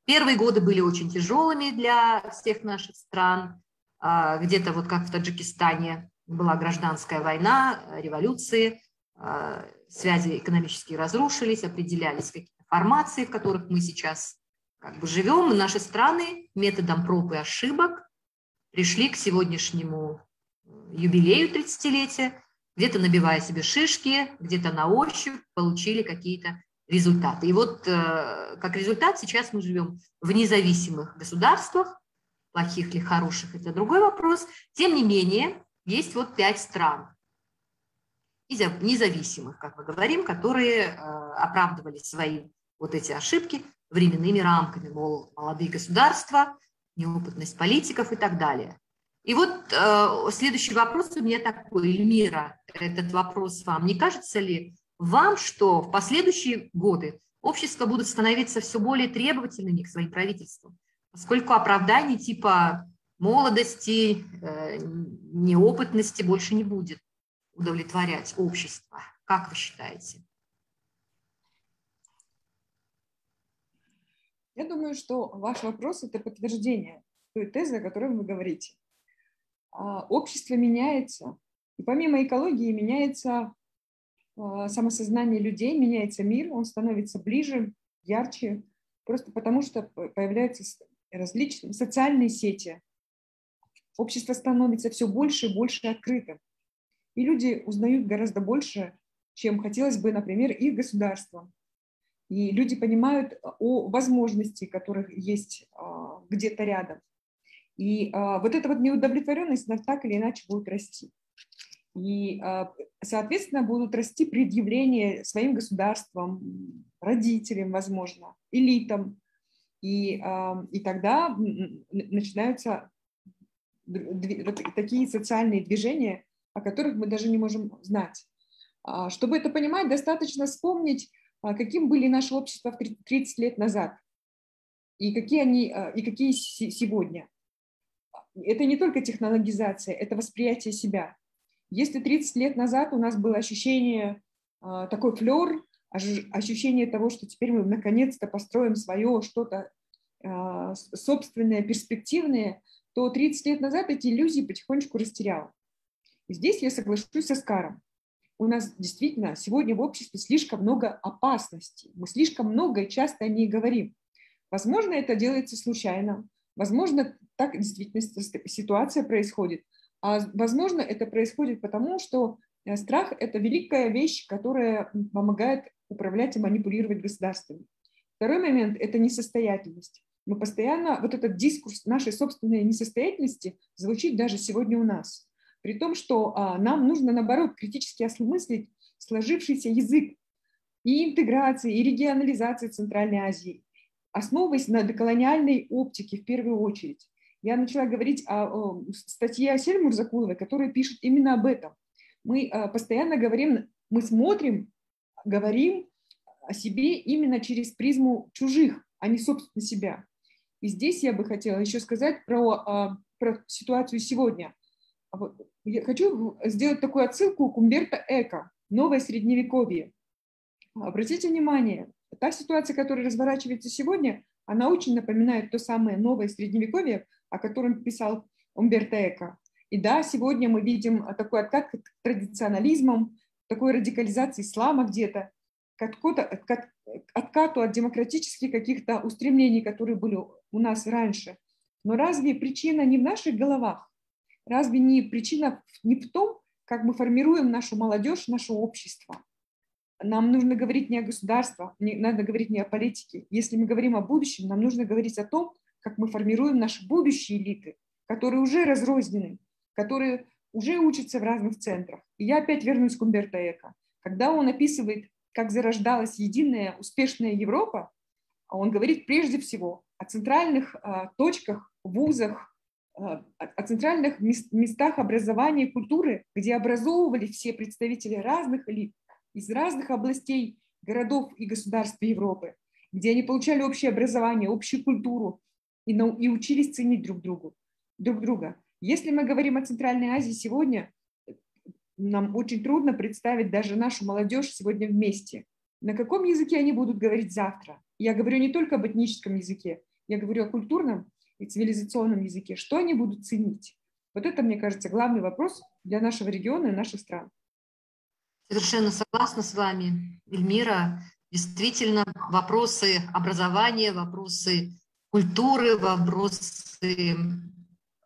Первые годы были очень тяжелыми для всех наших стран. А, где-то вот как в Таджикистане была гражданская война, революции, а, связи экономические разрушились, определялись какие-то формации, в которых мы сейчас как бы живем. Наши страны методом проб и ошибок пришли к сегодняшнему юбилею 30-летия где-то набивая себе шишки, где-то на ощупь получили какие-то результаты. И вот э, как результат сейчас мы живем в независимых государствах, плохих ли, хороших, это другой вопрос. Тем не менее, есть вот пять стран, независимых, как мы говорим, которые э, оправдывали свои вот эти ошибки временными рамками, мол, молодые государства, неопытность политиков и так далее. И вот э, следующий вопрос у меня такой, Эльмира, этот вопрос вам. Не кажется ли вам, что в последующие годы общества будут становиться все более требовательными к своим правительствам, поскольку оправданий типа молодости, э, неопытности больше не будет удовлетворять общество. Как вы считаете? Я думаю, что ваш вопрос – это подтверждение той тезы, о которой вы говорите. А, общество меняется, и помимо экологии меняется а, самосознание людей, меняется мир, он становится ближе, ярче, просто потому что появляются различные социальные сети. Общество становится все больше и больше открытым. И люди узнают гораздо больше, чем хотелось бы, например, их государством. И люди понимают о возможности, которых есть а, где-то рядом. И а, вот эта вот неудовлетворенность она так или иначе будет расти. И, а, соответственно, будут расти предъявления своим государствам, родителям, возможно, элитам. И, а, и тогда начинаются такие социальные движения, о которых мы даже не можем знать. А, чтобы это понимать, достаточно вспомнить, а, каким были наши общества в 30 лет назад и какие они а, и какие сегодня это не только технологизация, это восприятие себя. Если 30 лет назад у нас было ощущение, а, такой флер, ощущение того, что теперь мы наконец-то построим свое что-то а, собственное, перспективное, то 30 лет назад эти иллюзии потихонечку растерял. И здесь я соглашусь с Оскаром. У нас действительно сегодня в обществе слишком много опасностей. Мы слишком много и часто о ней говорим. Возможно, это делается случайно. Возможно, так действительно ситуация происходит. А возможно, это происходит потому, что э, страх – это великая вещь, которая помогает управлять и манипулировать государством. Второй момент – это несостоятельность. Мы постоянно, вот этот дискурс нашей собственной несостоятельности звучит даже сегодня у нас. При том, что а, нам нужно, наоборот, критически осмыслить сложившийся язык и интеграции, и регионализации Центральной Азии, основываясь на деколониальной оптике в первую очередь я начала говорить о, о статье Асель Мурзакуловой, которая пишет именно об этом. Мы э, постоянно говорим, мы смотрим, говорим о себе именно через призму чужих, а не собственно себя. И здесь я бы хотела еще сказать про, а, про ситуацию сегодня. Я хочу сделать такую отсылку к Умберто Эко «Новое средневековье». Обратите внимание, та ситуация, которая разворачивается сегодня, она очень напоминает то самое новое средневековье, о котором писал Умберто Эко. И да, сегодня мы видим такой откат к традиционализмам, такой радикализации ислама где-то, к откату от демократических каких-то устремлений, которые были у нас раньше. Но разве причина не в наших головах? Разве не причина не в том, как мы формируем нашу молодежь, наше общество? Нам нужно говорить не о государстве, не, надо говорить не о политике. Если мы говорим о будущем, нам нужно говорить о том, как мы формируем наши будущие элиты, которые уже разрознены, которые уже учатся в разных центрах. И я опять вернусь к Умберто Эко. Когда он описывает, как зарождалась единая успешная Европа, он говорит прежде всего о центральных а, точках, вузах, а, о центральных местах образования и культуры, где образовывались все представители разных элит из разных областей городов и государств Европы, где они получали общее образование, общую культуру, и, и учились ценить друг, другу, друг друга. Если мы говорим о Центральной Азии сегодня, нам очень трудно представить даже нашу молодежь сегодня вместе. На каком языке они будут говорить завтра? Я говорю не только об этническом языке, я говорю о культурном и цивилизационном языке. Что они будут ценить? Вот это, мне кажется, главный вопрос для нашего региона и наших стран. Совершенно согласна с вами, Эльмира. Действительно, вопросы образования, вопросы культуры, вопросы,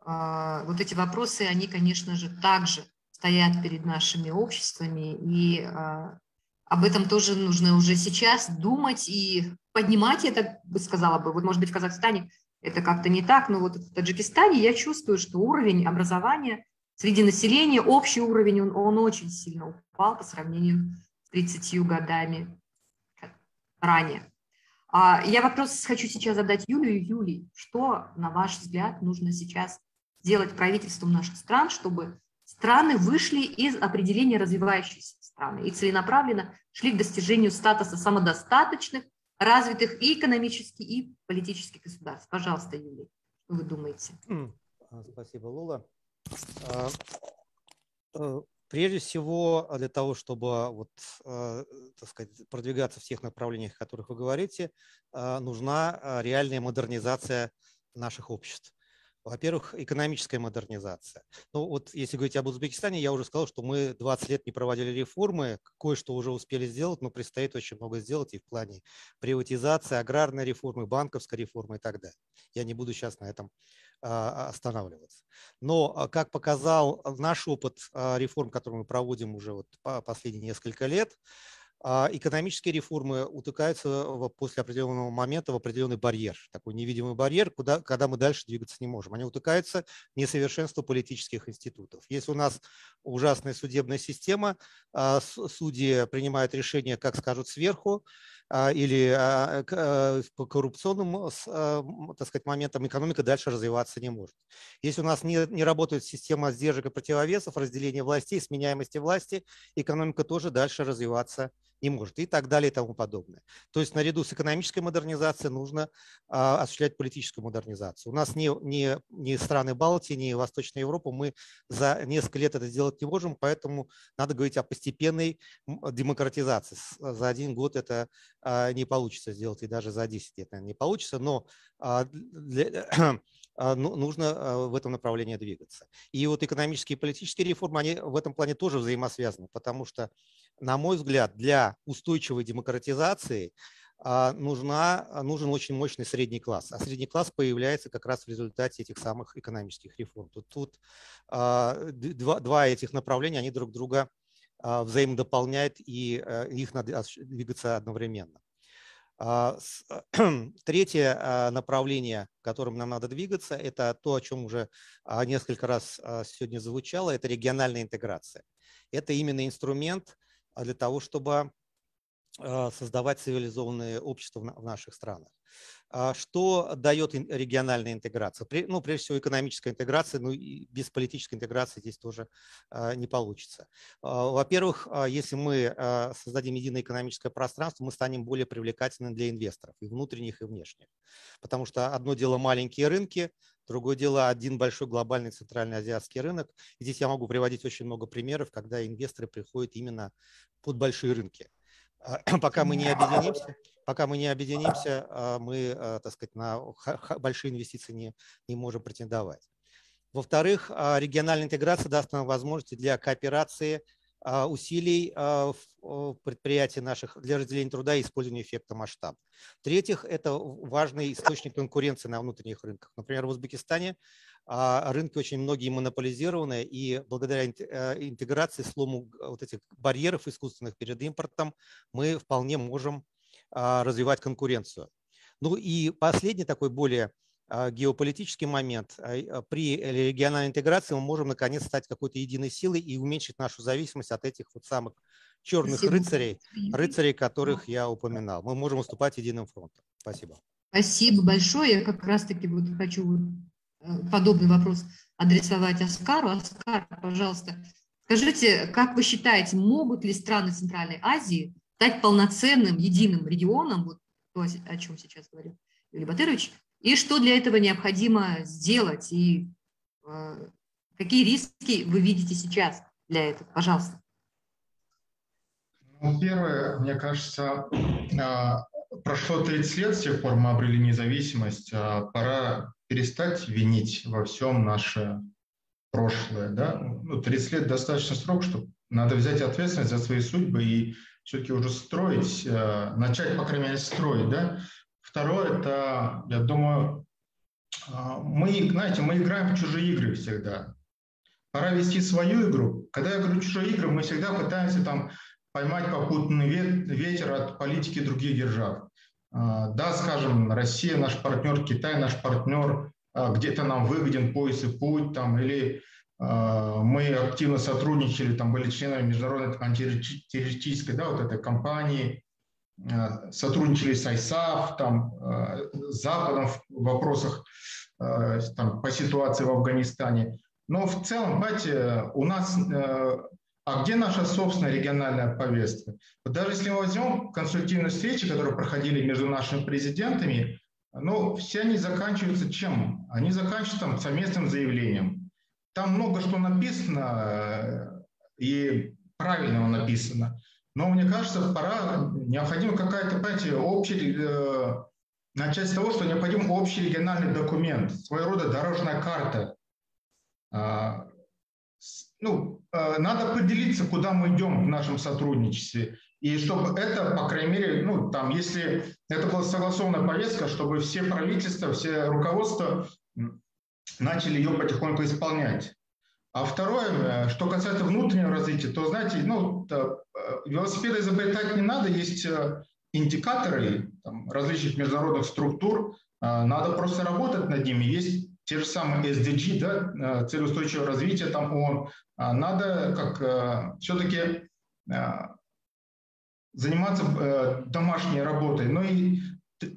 а, вот эти вопросы, они, конечно же, также стоят перед нашими обществами, и а, об этом тоже нужно уже сейчас думать и поднимать, я так бы сказала бы, вот, может быть, в Казахстане это как-то не так, но вот в Таджикистане я чувствую, что уровень образования среди населения, общий уровень, он, он очень сильно упал по сравнению с 30 годами ранее. А, я вопрос хочу сейчас задать Юлию. Юлии, что, на ваш взгляд, нужно сейчас делать правительством наших стран, чтобы страны вышли из определения развивающейся страны и целенаправленно шли к достижению статуса самодостаточных, развитых и экономически, и политически государств. Пожалуйста, Юлия, что вы думаете? А, спасибо, Лула. А, прежде всего, для того, чтобы вот, э, так сказать, продвигаться в тех направлениях, о которых вы говорите, а, нужна реальная модернизация наших обществ. Во-первых, экономическая модернизация. Ну вот если говорить об Узбекистане, я уже сказал, что мы 20 лет не проводили реформы, кое-что уже успели сделать, но предстоит очень много сделать и в плане приватизации, аграрной реформы, банковской реформы и так далее. Я не буду сейчас на этом а, останавливаться. Но, а, как показал наш опыт а, реформ, который мы проводим уже вот последние несколько лет, а экономические реформы утыкаются после определенного момента в определенный барьер, такой невидимый барьер, куда, когда мы дальше двигаться не можем. Они утыкаются в несовершенство политических институтов. Если у нас ужасная судебная система, а, судьи принимают решения, как скажут сверху, а, или э, по коррупционным так сказать, моментам экономика дальше развиваться не может. Если у нас не, не работает система сдержек и противовесов, разделения властей, сменяемости власти, экономика тоже дальше развиваться не может и так далее и тому подобное. То есть наряду с экономической модернизацией нужно а, осуществлять политическую модернизацию. У нас не, не, не страны Балтии, не Восточная Европа, мы за несколько лет это сделать не можем, поэтому надо говорить о постепенной демократизации. За один год это а, не получится сделать, и даже за 10 лет наверное, не получится, но а, для, нужно а, в этом направлении двигаться. И вот экономические и политические реформы, они в этом плане тоже взаимосвязаны, потому что, на мой взгляд, для устойчивой демократизации а, нужна, нужен очень мощный средний класс. А средний класс появляется как раз в результате этих самых экономических реформ. Тут, тут два, два этих направления, они друг друга взаимодополняют, и их надо двигаться одновременно. А, третье а, направление, которым нам надо двигаться, это то, о чем уже а, несколько раз сегодня звучало, это региональная интеграция. Это именно инструмент для того, чтобы создавать цивилизованные общества в наших странах. А что дает региональная интеграция? Ну, прежде всего, экономическая интеграция, ну и без политической интеграции здесь тоже а, не получится. А, во-первых, если мы создадим единое экономическое пространство, мы станем более привлекательны для инвесторов, и внутренних, и внешних. Потому что одно дело маленькие рынки, Другое дело один большой глобальный центральный азиатский рынок. Здесь я могу приводить очень много примеров, когда инвесторы приходят именно под большие рынки. Пока мы не объединимся, пока мы не объединимся, а, мы, а, так сказать, на большие инвестиции не, не можем претендовать. Во-вторых, а, региональная интеграция даст нам возможности для кооперации усилий в предприятий наших для разделения труда и использования эффекта масштаба. В-третьих, это важный источник конкуренции на внутренних рынках. Например, в Узбекистане рынки очень многие монополизированы, и благодаря интеграции, слому вот этих барьеров искусственных перед импортом, мы вполне можем а, развивать конкуренцию. Ну и последний такой более а, геополитический момент. А, при региональной интеграции мы можем наконец стать какой-то единой силой и уменьшить нашу зависимость от этих вот самых черных Спасибо. рыцарей, рыцарей, которых я упоминал. Мы можем выступать единым фронтом. Спасибо. Спасибо большое. Я как раз-таки вот хочу э, подобный вопрос адресовать Оскару. Оскар, пожалуйста, скажите, как вы считаете, могут ли страны Центральной Азии стать полноценным, единым регионом, вот то, о чем сейчас говорил Юрий Батырович, и что для этого необходимо сделать, и э, какие риски вы видите сейчас для этого? Пожалуйста. Ну, первое, мне кажется, э, прошло 30 лет с тех пор мы обрели независимость, а пора перестать винить во всем наше прошлое. Да? Ну, 30 лет достаточно срок, чтобы надо взять ответственность за свои судьбы и все-таки уже строить, э, начать, по крайней мере, строить, да. Второе, это, я думаю, э, мы, знаете, мы играем в чужие игры всегда. Пора вести свою игру. Когда я говорю чужие игры, мы всегда пытаемся там поймать попутный ветер от политики других держав. Э, да, скажем, Россия наш партнер, Китай наш партнер, где-то нам выгоден пояс и путь, там, или а, мы активно сотрудничали, там были членами международной антитеррористической, да, вот этой компании, а, сотрудничали с ISAF, там, а, с Западом в вопросах там, по ситуации в Афганистане. Но в целом, понимаете, у нас а где наша собственная региональная повестка? Вот даже если мы возьмем консультативные встречи, которые проходили между нашими президентами, ну, все они заканчиваются чем? Они заканчиваются там, совместным заявлением. Там много что написано э, и правильного написано. Но мне кажется, пора, необходимо какая-то, понимаете, общая, э, начать с того, что необходим общий региональный документ, своего рода дорожная карта. Э, ну, надо поделиться, куда мы идем в нашем сотрудничестве. И чтобы это, по крайней мере, ну, там, если это была согласованная повестка, чтобы все правительства, все руководства начали ее потихоньку исполнять. А второе, э, что касается внутреннего развития, то, знаете, ну, э, велосипеды изобретать не надо, есть индикаторы там, различных международных структур, надо просто работать над ними. Есть те же самые SDG, да, цель устойчивого развития, там ООН, надо как все-таки заниматься э, домашней работой. Но и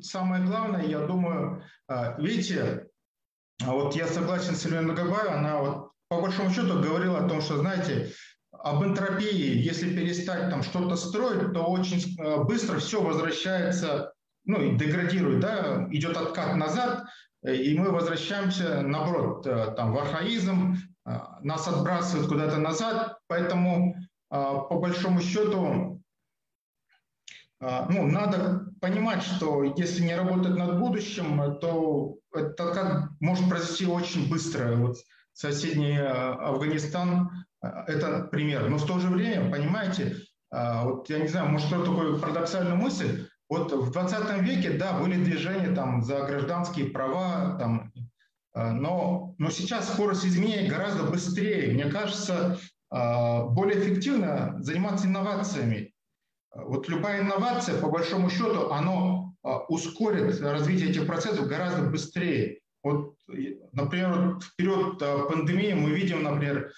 самое главное, я думаю, э, видите, вот я согласен с Еленой Нагабаевой, она вот по большому счету говорила о том, что, знаете, об энтропии, если перестать там что-то строить, то очень э, быстро все возвращается, ну и деградирует, да, идет откат назад, и мы возвращаемся, наоборот, там, в архаизм, нас отбрасывают куда-то назад, поэтому по большому счету ну, надо понимать, что если не работать над будущим, то это как может произойти очень быстро. Вот соседний Афганистан это пример. Но в то же время, понимаете, вот я не знаю, может, что такое парадоксальная мысль, вот в 20 веке, да, были движения там за гражданские права, там, но, но сейчас скорость изменений гораздо быстрее. Мне кажется, более эффективно заниматься инновациями. Вот любая инновация, по большому счету, она ускорит развитие этих процессов гораздо быстрее. Вот, например, в период пандемии мы видим, например,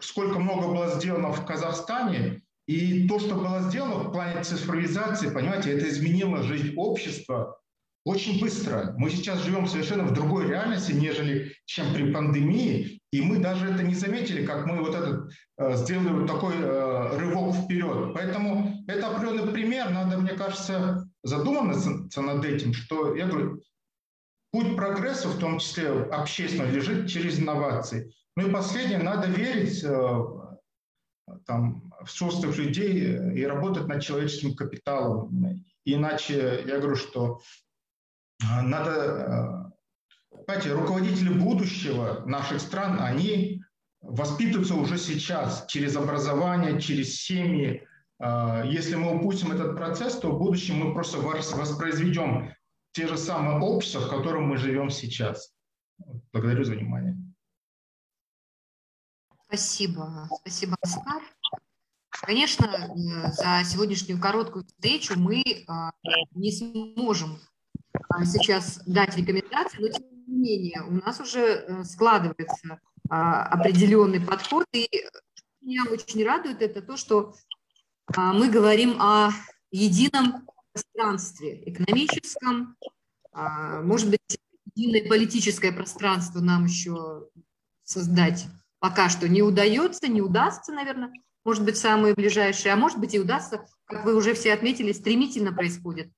сколько много было сделано в Казахстане, и то, что было сделано в плане цифровизации, понимаете, это изменило жизнь общества очень быстро. Мы сейчас живем совершенно в другой реальности, нежели чем при пандемии, и мы даже это не заметили, как мы вот этот э, сделали вот такой э, рывок вперед. Поэтому это определенный пример, надо, мне кажется, задуматься над этим, что, я говорю, путь прогресса, в том числе общественного, лежит через инновации. Ну и последнее, надо верить э, там, в собственных людей и работать над человеческим капиталом. Иначе я говорю, что а, надо, э, понимаете, руководители будущего наших стран, они воспитываются уже сейчас через образование, через семьи. Если мы упустим этот процесс, то в будущем мы просто воспроизведем те же самые общества, в котором мы живем сейчас. Благодарю за внимание. Спасибо. Спасибо, Оскар. Конечно, за сегодняшнюю короткую встречу мы а, не сможем а, сейчас дать рекомендации, но тем не менее у нас уже э, складывается а, определенный подход, и меня очень радует это то, что мы говорим о едином пространстве экономическом, может быть, единое политическое пространство нам еще создать пока что не удается, не удастся, наверное, может быть, самые ближайшие, а может быть и удастся, как вы уже все отметили, стремительно происходят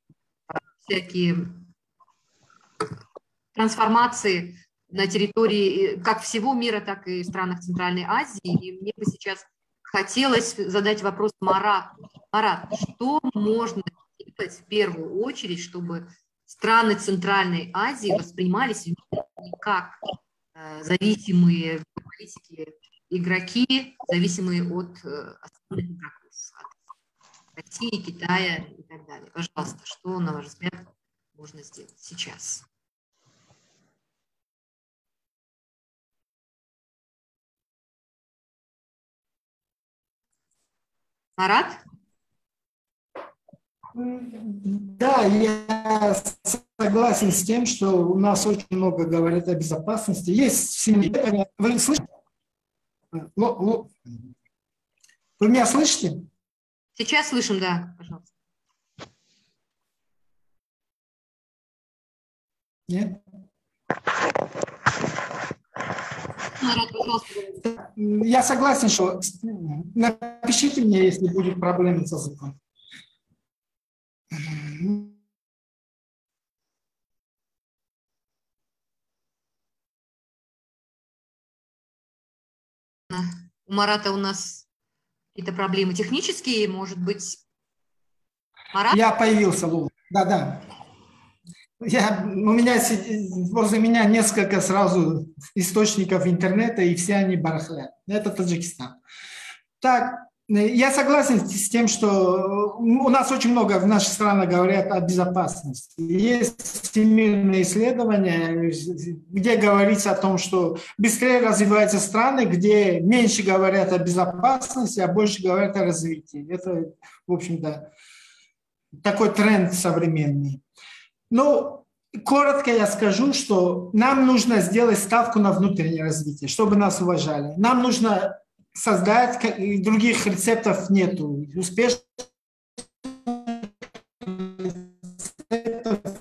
всякие трансформации на территории э, как всего мира, так и в странах Центральной Азии. И мне бы сейчас хотелось задать вопрос Марату. Марат, что можно делать в первую очередь, чтобы страны Центральной Азии воспринимались не как э, зависимые политики игроки, зависимые от э, основных игроков, от России, Китая и так далее. Пожалуйста, что, на ваш взгляд, можно сделать сейчас? Марат? Да, я согласен с тем, что у нас очень много говорят о безопасности. Есть в семье. Вы слышите? Вы меня слышите? Сейчас слышим, да, пожалуйста. Нет? Я согласен, что напишите мне, если будет проблемы с языком. У Марата у нас какие-то проблемы технические, может быть. Марат? Я появился, Лула. Да, да. Я, у меня возле меня несколько сразу источников интернета, и все они барахлят. Это Таджикистан. Так, я согласен с тем, что у нас очень много в нашей стране говорят о безопасности. Есть всемирные исследования, где говорится о том, что быстрее развиваются страны, где меньше говорят о безопасности, а больше говорят о развитии. Это, в общем-то, такой тренд современный. Ну, коротко я скажу, что нам нужно сделать ставку на внутреннее развитие, чтобы нас уважали. Нам нужно создать, других рецептов нету. Успешных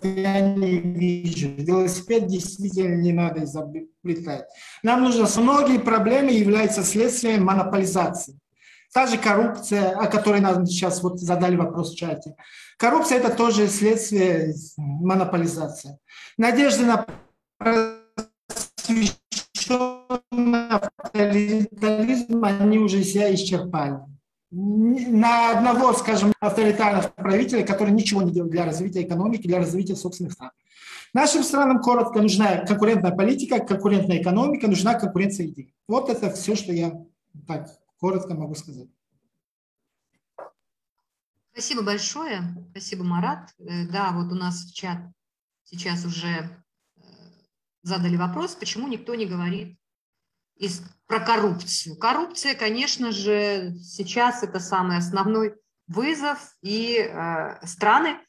я не вижу. Велосипед действительно не надо изобретать. Нам нужно, многие проблемы являются следствием монополизации. Та же коррупция, о которой нам сейчас вот задали вопрос в чате. Коррупция – это тоже следствие монополизации. Надежды на авторитаризм они уже себя исчерпали. На одного, скажем, авторитарных правителей, которые ничего не делают для развития экономики, для развития собственных стран. Нашим странам коротко нужна конкурентная политика, конкурентная экономика, нужна конкуренция идей. Вот это все, что я так коротко могу сказать. Спасибо большое. Спасибо, Марат. Э, да, вот у нас в чат сейчас уже э, задали вопрос, почему никто не говорит из, про коррупцию. Коррупция, конечно же, сейчас это самый основной вызов, и э, страны,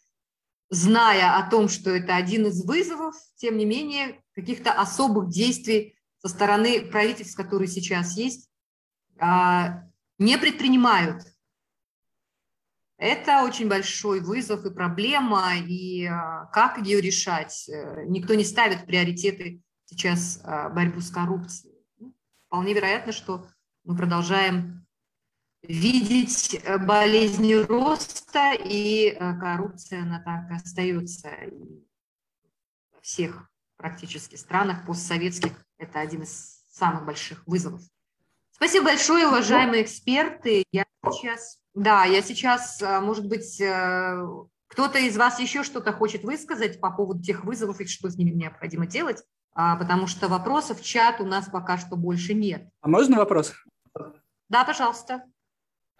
зная о том, что это один из вызовов, тем не менее, каких-то особых действий со стороны правительств, которые сейчас есть, э, не предпринимают это очень большой вызов и проблема, и а, как ее решать? Э, никто не ставит приоритеты сейчас а, борьбу с коррупцией. Ну, вполне вероятно, что мы продолжаем видеть э, болезни роста, и э, коррупция, она так остается. И во всех практически странах постсоветских это один из самых больших вызовов. Спасибо большое, уважаемые эксперты. Я сейчас да, я сейчас, э, может быть, кто-то из вас еще что-то хочет высказать по поводу тех вызовов и что с ними необходимо делать, потому что вопросов в чат у нас пока что больше нет. А можно вопрос? Да, пожалуйста.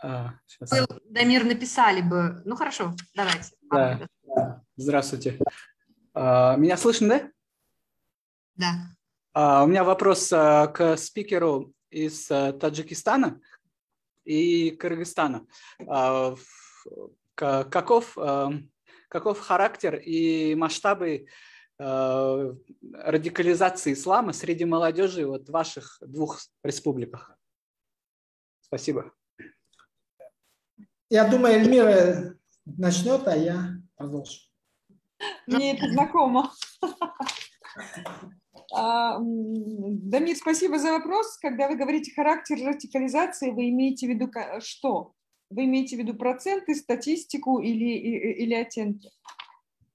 А, Вы, Дамир, написали бы. Ну, хорошо, давайте. Да. Здравствуйте. А, меня слышно, да? Да. А, у меня вопрос к спикеру из Таджикистана и Кыргызстана. А, каков, а, каков характер и масштабы а, радикализации ислама среди молодежи вот в ваших двух республиках? Спасибо. Я думаю, Эльмира начнет, а я продолжу. Мне это знакомо. А, Дамир, спасибо за вопрос. Когда вы говорите характер радикализации, вы имеете в виду что? Вы имеете в виду проценты, статистику или, или оттенки?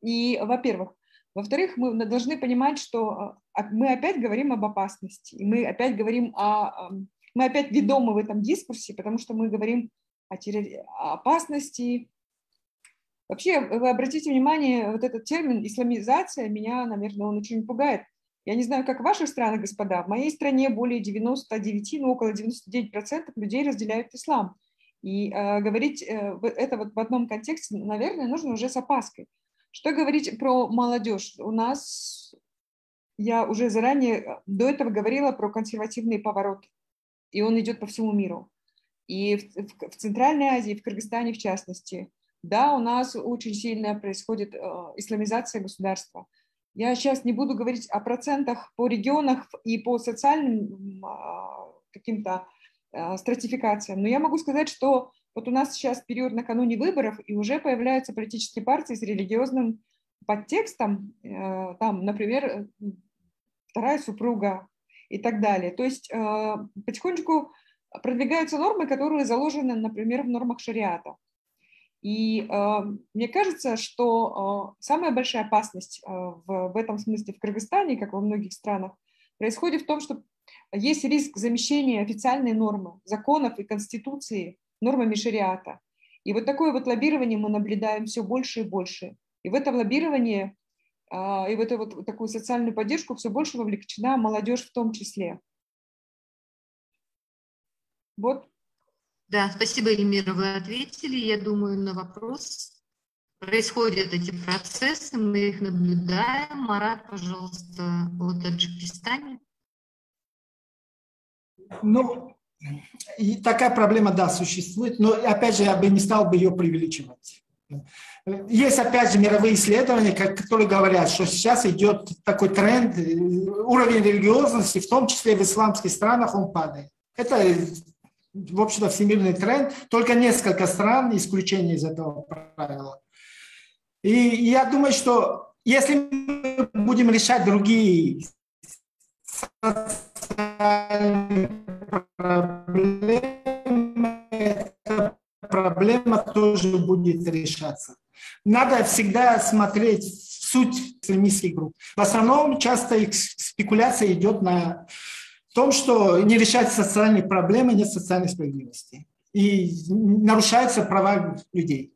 И, во-первых. Во-вторых, мы должны понимать, что а, мы опять говорим об опасности. Мы опять говорим о... Мы опять ведомы в этом дискурсе, потому что мы говорим о, о опасности. Вообще, вы обратите внимание, вот этот термин «исламизация» меня, наверное, он очень пугает я не знаю, как в ваших странах, господа, в моей стране более 99, ну около 99% людей разделяют ислам. И э, говорить э, это вот в одном контексте, наверное, нужно уже с опаской. Что говорить про молодежь? У нас, я уже заранее э, до этого говорила про консервативные повороты, и он идет по всему миру. И в, в, в Центральной Азии, в Кыргызстане в частности, да, у нас очень сильно происходит э, исламизация государства – я сейчас не буду говорить о процентах по регионах и по социальным а, каким-то а, стратификациям, но я могу сказать, что вот у нас сейчас период накануне выборов, и уже появляются политические партии с религиозным подтекстом. Э, там, например, вторая супруга и так далее. То есть э, потихонечку продвигаются нормы, которые заложены, например, в нормах шариата. И э, мне кажется, что э, самая большая опасность э, в, в этом смысле в Кыргызстане, как во многих странах, происходит в том, что есть риск замещения официальной нормы, законов и конституции нормами шариата. И вот такое вот лоббирование мы наблюдаем все больше и больше. И в это лоббирование а, и в эту вот такую социальную поддержку все больше вовлечена молодежь в том числе. Вот. Да, спасибо, Эльмира, вы ответили. Я думаю, на вопрос происходят эти процессы, мы их наблюдаем. Марат, пожалуйста, о Таджикистане. Ну, и такая проблема, да, существует, но опять же, я бы не стал бы ее преувеличивать. Есть, опять же, мировые исследования, которые говорят, что сейчас идет такой тренд, уровень религиозности, в том числе в исламских странах, он падает. Это, в общем-то, всемирный тренд, только несколько стран, исключение из этого правила. И я думаю, что если мы будем решать другие проблемы, эта проблема тоже будет решаться. Надо всегда смотреть суть экстремистских групп. В основном часто их спекуляция идет на том, что не решаются социальные проблемы, нет социальной справедливости. И нарушаются права людей.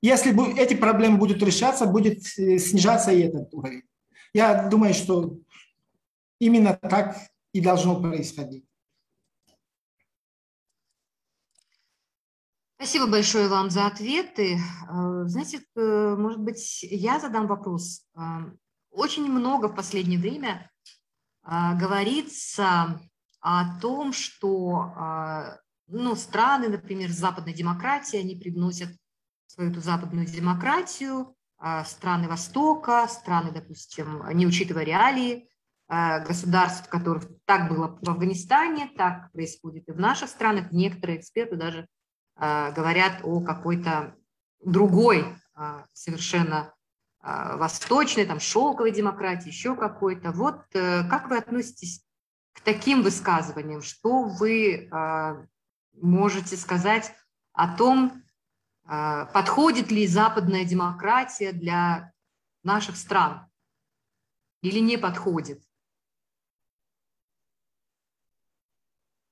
Если эти проблемы будут решаться, будет э, снижаться и этот уровень. Я думаю, что именно так и должно происходить. Спасибо большое вам за ответы. Э, знаете, э, может быть, я задам вопрос. Э, очень много в последнее время говорится о том, что ну, страны, например, западной демократии, они привносят свою эту западную демократию, страны Востока, страны, допустим, не учитывая реалии государств, которых так было в Афганистане, так происходит и в наших странах. Некоторые эксперты даже а, говорят о какой-то другой а, совершенно восточной, там, шелковой демократии, еще какой-то. Вот э, как вы относитесь к таким высказываниям? Что вы можете сказать о том, подходит ли западная демократия для наших стран или не подходит?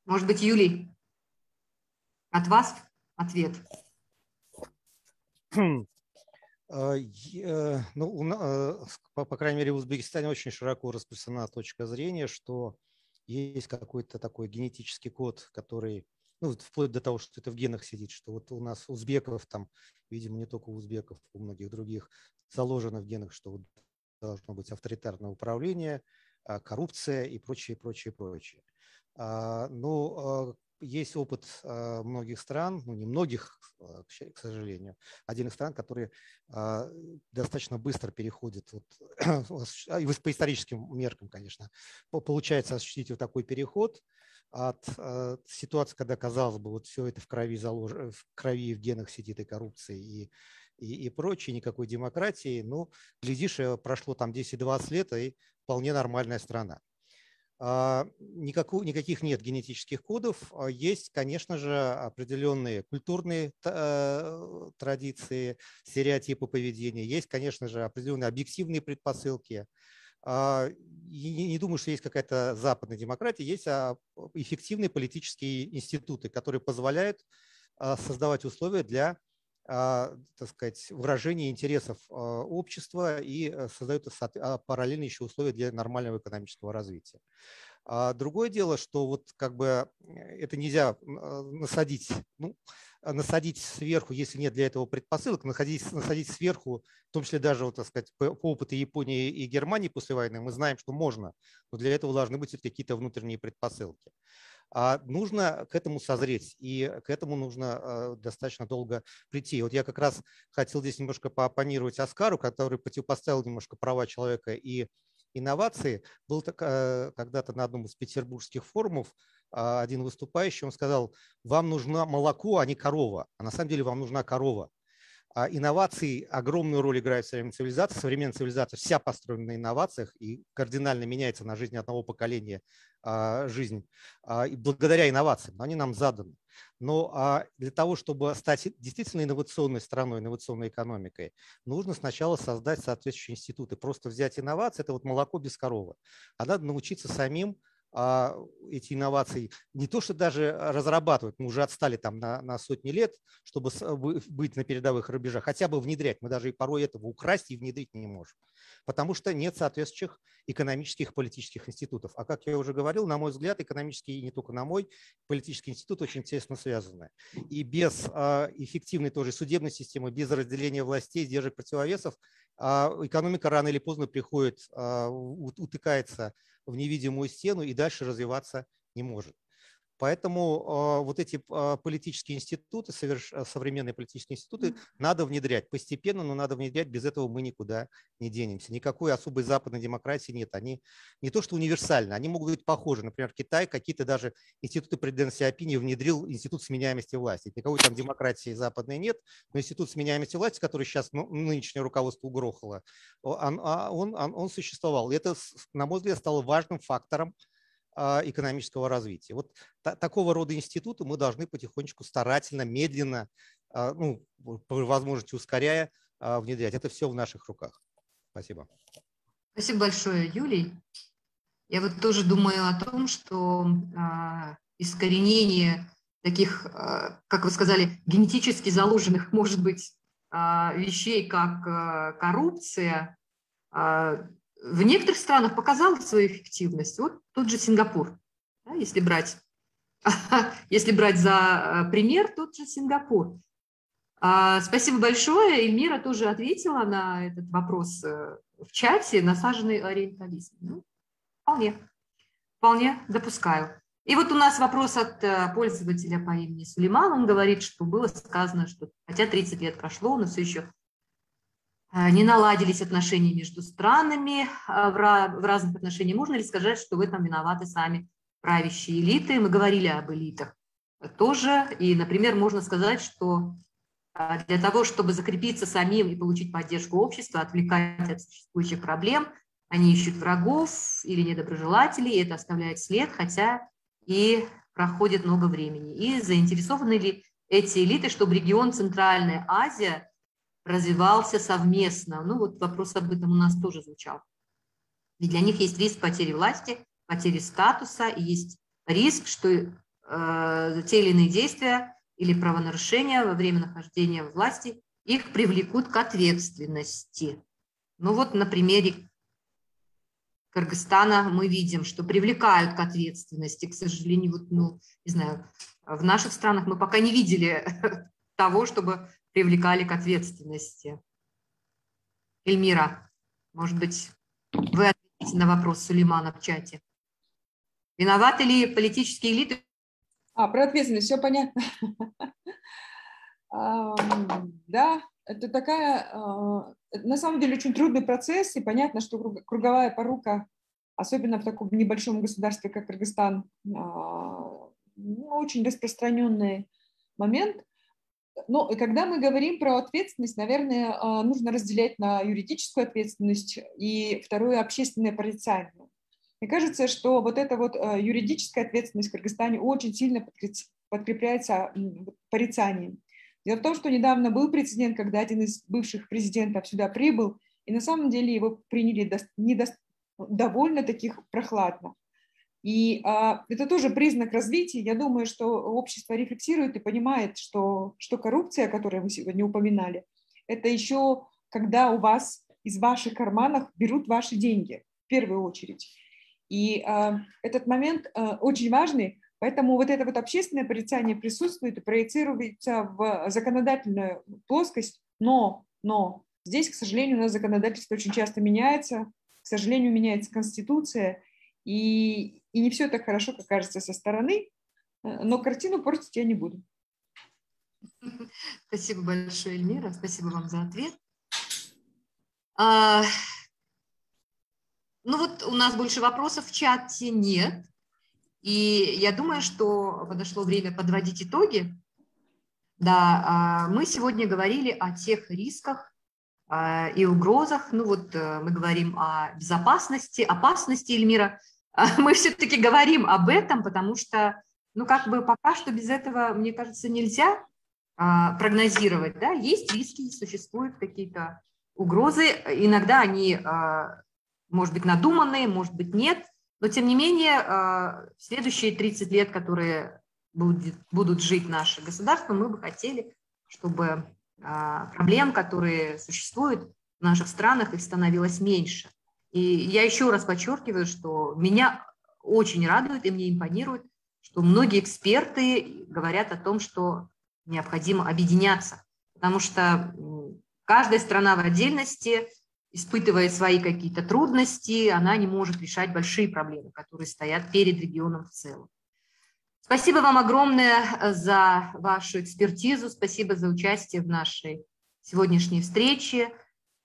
Может быть, Юлий, от вас ответ? А, ну, э, по крайней мере, в Узбекистане очень широко распространена точка зрения, что есть какой-то такой генетический код, который, ну, вплоть до того, что это в генах сидит, что вот у нас узбеков там, видимо, не только узбеков, у многих других заложено в генах, что должно быть авторитарное управление, а, коррупция и прочее, прочее, прочее. А, ну, есть опыт а, многих стран, ну не многих, а, к сожалению, отдельных стран, которые а, достаточно быстро переходят, вот, по историческим меркам, конечно, получается осуществить вот такой переход от ситуации, когда, казалось бы, вот все это в крови, залож... в крови, в генах сидит и коррупции, и и, и прочее, никакой демократии. Ну, глядишь, э, прошло там 10-20 лет, и вполне нормальная страна. А, никакого, никаких нет генетических кодов. А есть, конечно же, определенные культурные э, традиции, стереотипы поведения. Есть, конечно же, определенные объективные предпосылки. А, и не думаю, что есть какая-то западная демократия. Есть эффективные политические институты, которые позволяют создавать условия для так сказать, выражение интересов а, общества и э, создают а, параллельно еще условия для нормального экономического развития. Другое дело, что вот как бы это нельзя насадить, ну, насадить сверху, если нет для этого предпосылок, насадить, насадить сверху, в том числе даже, вот, так сказать, по, по опыту Японии и Германии после войны, мы знаем, что можно, но для этого должны быть какие-то внутренние предпосылки. А нужно к этому созреть, и к этому нужно а, достаточно долго прийти. Вот я как раз хотел здесь немножко поопонировать Оскару, который противопоставил немножко права человека и инновации. Был а, когда-то на одном из петербургских форумов а, один выступающий, он сказал, вам нужно молоко, а не корова. А на самом деле вам нужна корова. А инновации огромную роль играют в современной цивилизации. Современная цивилизация вся построена на инновациях и кардинально меняется на жизнь одного поколения а, жизнь а, и благодаря инновациям. Они нам заданы. Но для того, чтобы стать действительно инновационной страной, инновационной экономикой, нужно сначала создать соответствующие институты. Просто взять инновации – это вот молоко без коровы. А надо научиться самим а, эти инновации не то, что даже разрабатывать, мы уже отстали там на, на сотни лет, чтобы быть на передовых рубежах, хотя бы внедрять. Мы даже и порой этого украсть и внедрить не можем, потому что нет соответствующих экономических политических институтов. А как я уже говорил, на мой взгляд, экономический и не только на мой, политический институт очень тесно связаны. И без а, эффективной тоже судебной системы, без разделения властей, сдержек противовесов, а, экономика рано или поздно приходит, утыкается в невидимую стену и дальше развиваться не может. Поэтому э, вот эти э, политические институты, соверш... современные политические институты надо внедрять постепенно, но надо внедрять, без этого мы никуда не денемся. Никакой особой западной демократии нет. Они не то что универсальны, они могут быть похожи. Например, Китай какие-то даже институты президенции опинии внедрил институт сменяемости власти. Никакой там демократии западной нет, но институт сменяемости власти, который сейчас ну, нынешнее руководство угрохало, он, а, он, он, он существовал. И это, на мой взгляд, стало важным фактором а, экономического развития. Вот такого рода институты мы должны потихонечку старательно, медленно, а, ну, по возможности ускоряя, а, внедрять. Это все в наших руках. Спасибо. Спасибо большое, Юлий. Я вот тоже думаю о том, что искоренение таких, как вы сказали, генетически заложенных, может быть, вещей, как коррупция, в некоторых странах показала свою эффективность. Вот тот же Сингапур, да, если брать, если брать за э, пример, тот же Сингапур. А, спасибо большое. Эльмира тоже ответила на этот вопрос э, в чате, насаженный ориентализм. Ну, вполне, вполне допускаю. И вот у нас вопрос от э, пользователя по имени Сулейман. Он говорит, что было сказано, что хотя 30 лет прошло, но все еще не наладились отношения между странами а, в разных отношениях. Можно ли сказать, что в этом виноваты сами правящие элиты? Мы говорили об элитах тоже. И, например, можно сказать, что а, для того, чтобы закрепиться самим и получить поддержку общества, отвлекать от существующих проблем, они ищут врагов или недоброжелателей, и это оставляет след, хотя и проходит много времени. И заинтересованы ли эти элиты, чтобы регион Центральная Азия – развивался совместно. Ну вот вопрос об этом у нас тоже звучал. Ведь для них есть риск потери власти, потери статуса, и есть риск, что э, те или иные действия или правонарушения во время нахождения власти их привлекут к ответственности. Ну вот на примере Кыргызстана мы видим, что привлекают к ответственности. К сожалению, вот, ну, не знаю, в наших странах мы пока не видели того, чтобы привлекали к ответственности. Эльмира, может быть, вы ответите на вопрос Сулеймана в чате. Виноваты ли политические элиты? А, про ответственность, все понятно. Да, это такая, а, на самом деле, очень трудный процесс, и понятно, что круговая порука, особенно в таком небольшом государстве, как Кыргызстан, а, ну, очень распространенный момент – ну, и когда мы говорим про ответственность, наверное, а, нужно разделять на юридическую ответственность и вторую общественное порицание. Мне кажется, что вот эта вот а, юридическая ответственность в Кыргызстане очень сильно подкрепляется порицанием. Дело в том, что недавно был прецедент, когда один из бывших президентов сюда прибыл, и на самом деле его приняли довольно таких прохладно. И а, это тоже признак развития. Я думаю, что общество рефлексирует и понимает, что, что коррупция, о которой вы сегодня упоминали, это еще когда у вас из ваших карманов берут ваши деньги в первую очередь. И а, этот момент а, очень важный, поэтому вот это вот общественное порицание присутствует и проецируется в законодательную плоскость, но, но здесь, к сожалению, у нас законодательство очень часто меняется, к сожалению, меняется Конституция, и, и не все так хорошо, как кажется со стороны, э, но картину портить я не буду. Спасибо большое, Эльмира. Спасибо вам за ответ. А, ну вот у нас больше вопросов в чате нет. И я думаю, что подошло время подводить итоги. Да, а, мы сегодня говорили о тех рисках а, и угрозах. Ну вот э, мы говорим о безопасности, опасности Эльмира. Мы все-таки говорим об этом, потому что, ну как бы пока что без этого, мне кажется, нельзя а, прогнозировать. Да? Есть риски, существуют какие-то угрозы. Иногда они, может быть, надуманные, может быть, нет. Но, тем не менее, в следующие 30 лет, которые будет, будут жить наше государство, мы бы хотели, чтобы а, проблем, которые существуют в наших странах, их становилось меньше. И я еще раз подчеркиваю, что меня очень радует и мне импонирует, что многие эксперты говорят о том, что необходимо объединяться, потому что каждая страна в отдельности испытывая свои какие-то трудности, она не может решать большие проблемы, которые стоят перед регионом в целом. Спасибо вам огромное э, за вашу экспертизу, спасибо за участие в нашей сегодняшней встрече.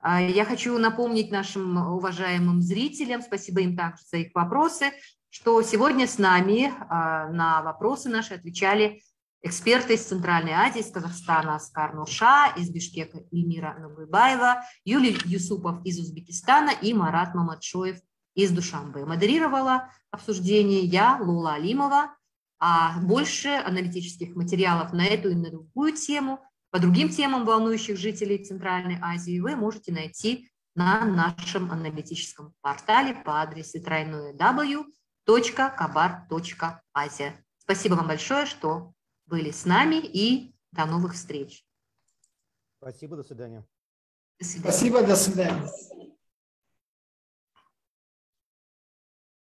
А, я хочу напомнить нашим уважаемым зрителям, спасибо им также за их вопросы, что сегодня с нами а, на вопросы наши отвечали эксперты из Центральной Азии, из Казахстана Аскар Нурша, из Бишкека Эльмира Нугайбаева, Юлий Юсупов из Узбекистана и Марат Мамадшоев из Душамбы. Модерировала обсуждение я, Лула Алимова. А больше аналитических материалов на эту и на другую тему, по другим темам, волнующих жителей Центральной Азии, вы можете найти на нашем аналитическом портале по адресу www.kabar.asia. Спасибо вам большое, что были с нами и до новых встреч. Спасибо, до свидания. До свидания. Спасибо, до свидания.